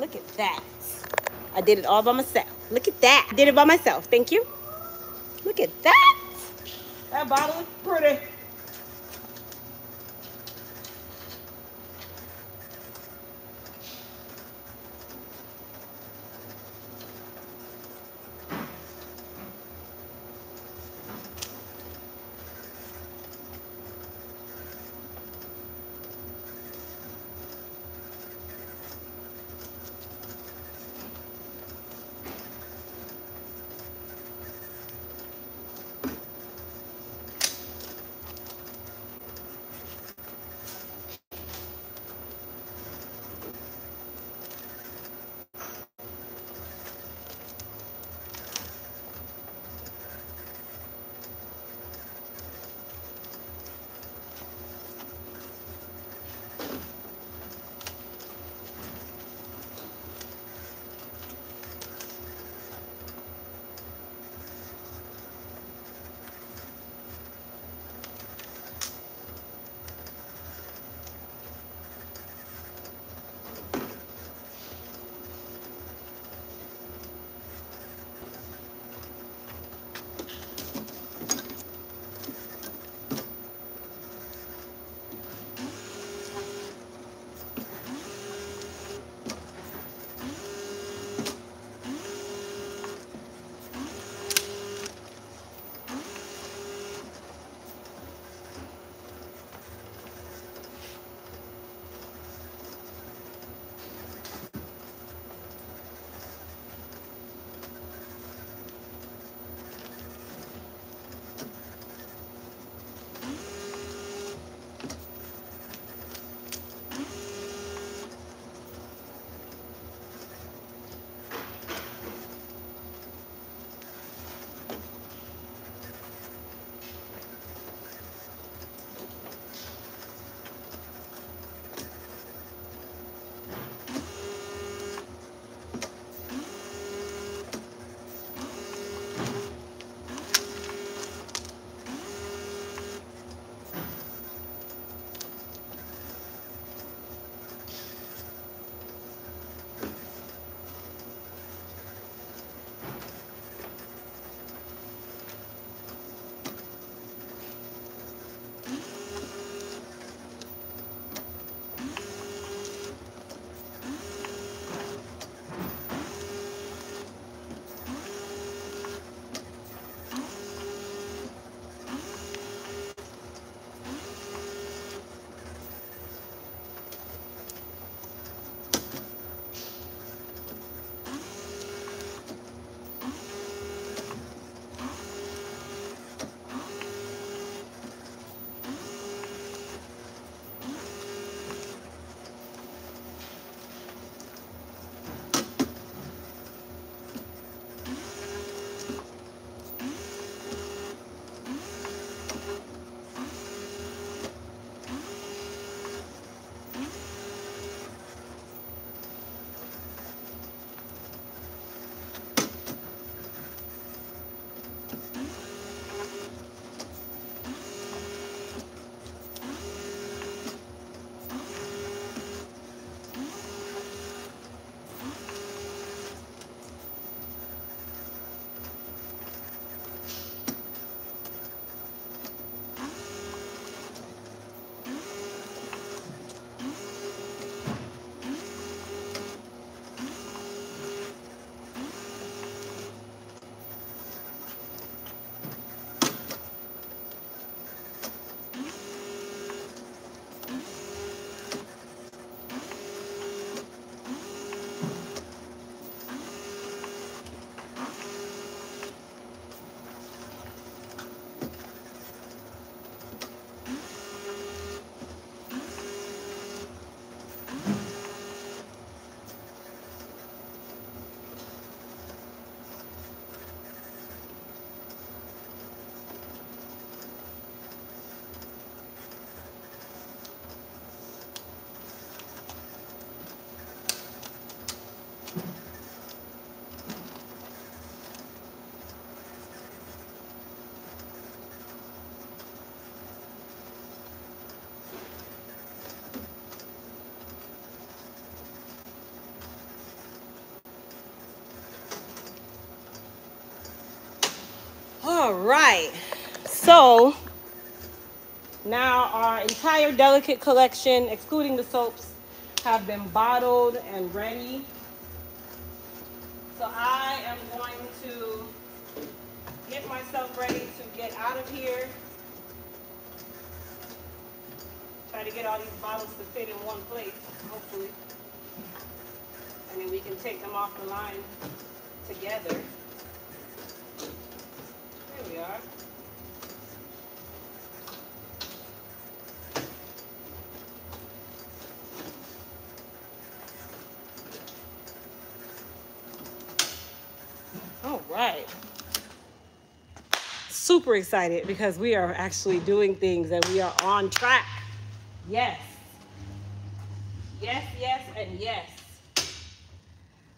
Look at that. I did it all by myself. Look at that. I did it by myself. Thank you. All right. So now our entire delicate collection, excluding the soaps, have been bottled and ready. So I am going to get myself ready to get out of here. Try to get all these bottles to fit in one place, hopefully. And then we can take them off the line together. There we are. All right. Super excited because we are actually doing things and we are on track. Yes. Yes, yes, and yes.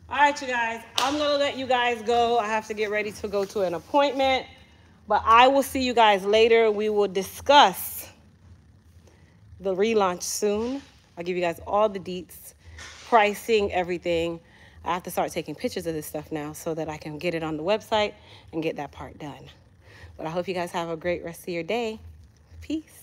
All right, you guys, I'm gonna let you guys go. I have to get ready to go to an appointment, but I will see you guys later. We will discuss the relaunch soon. I'll give you guys all the deets, pricing, everything. I have to start taking pictures of this stuff now so that I can get it on the website and get that part done. But I hope you guys have a great rest of your day. Peace.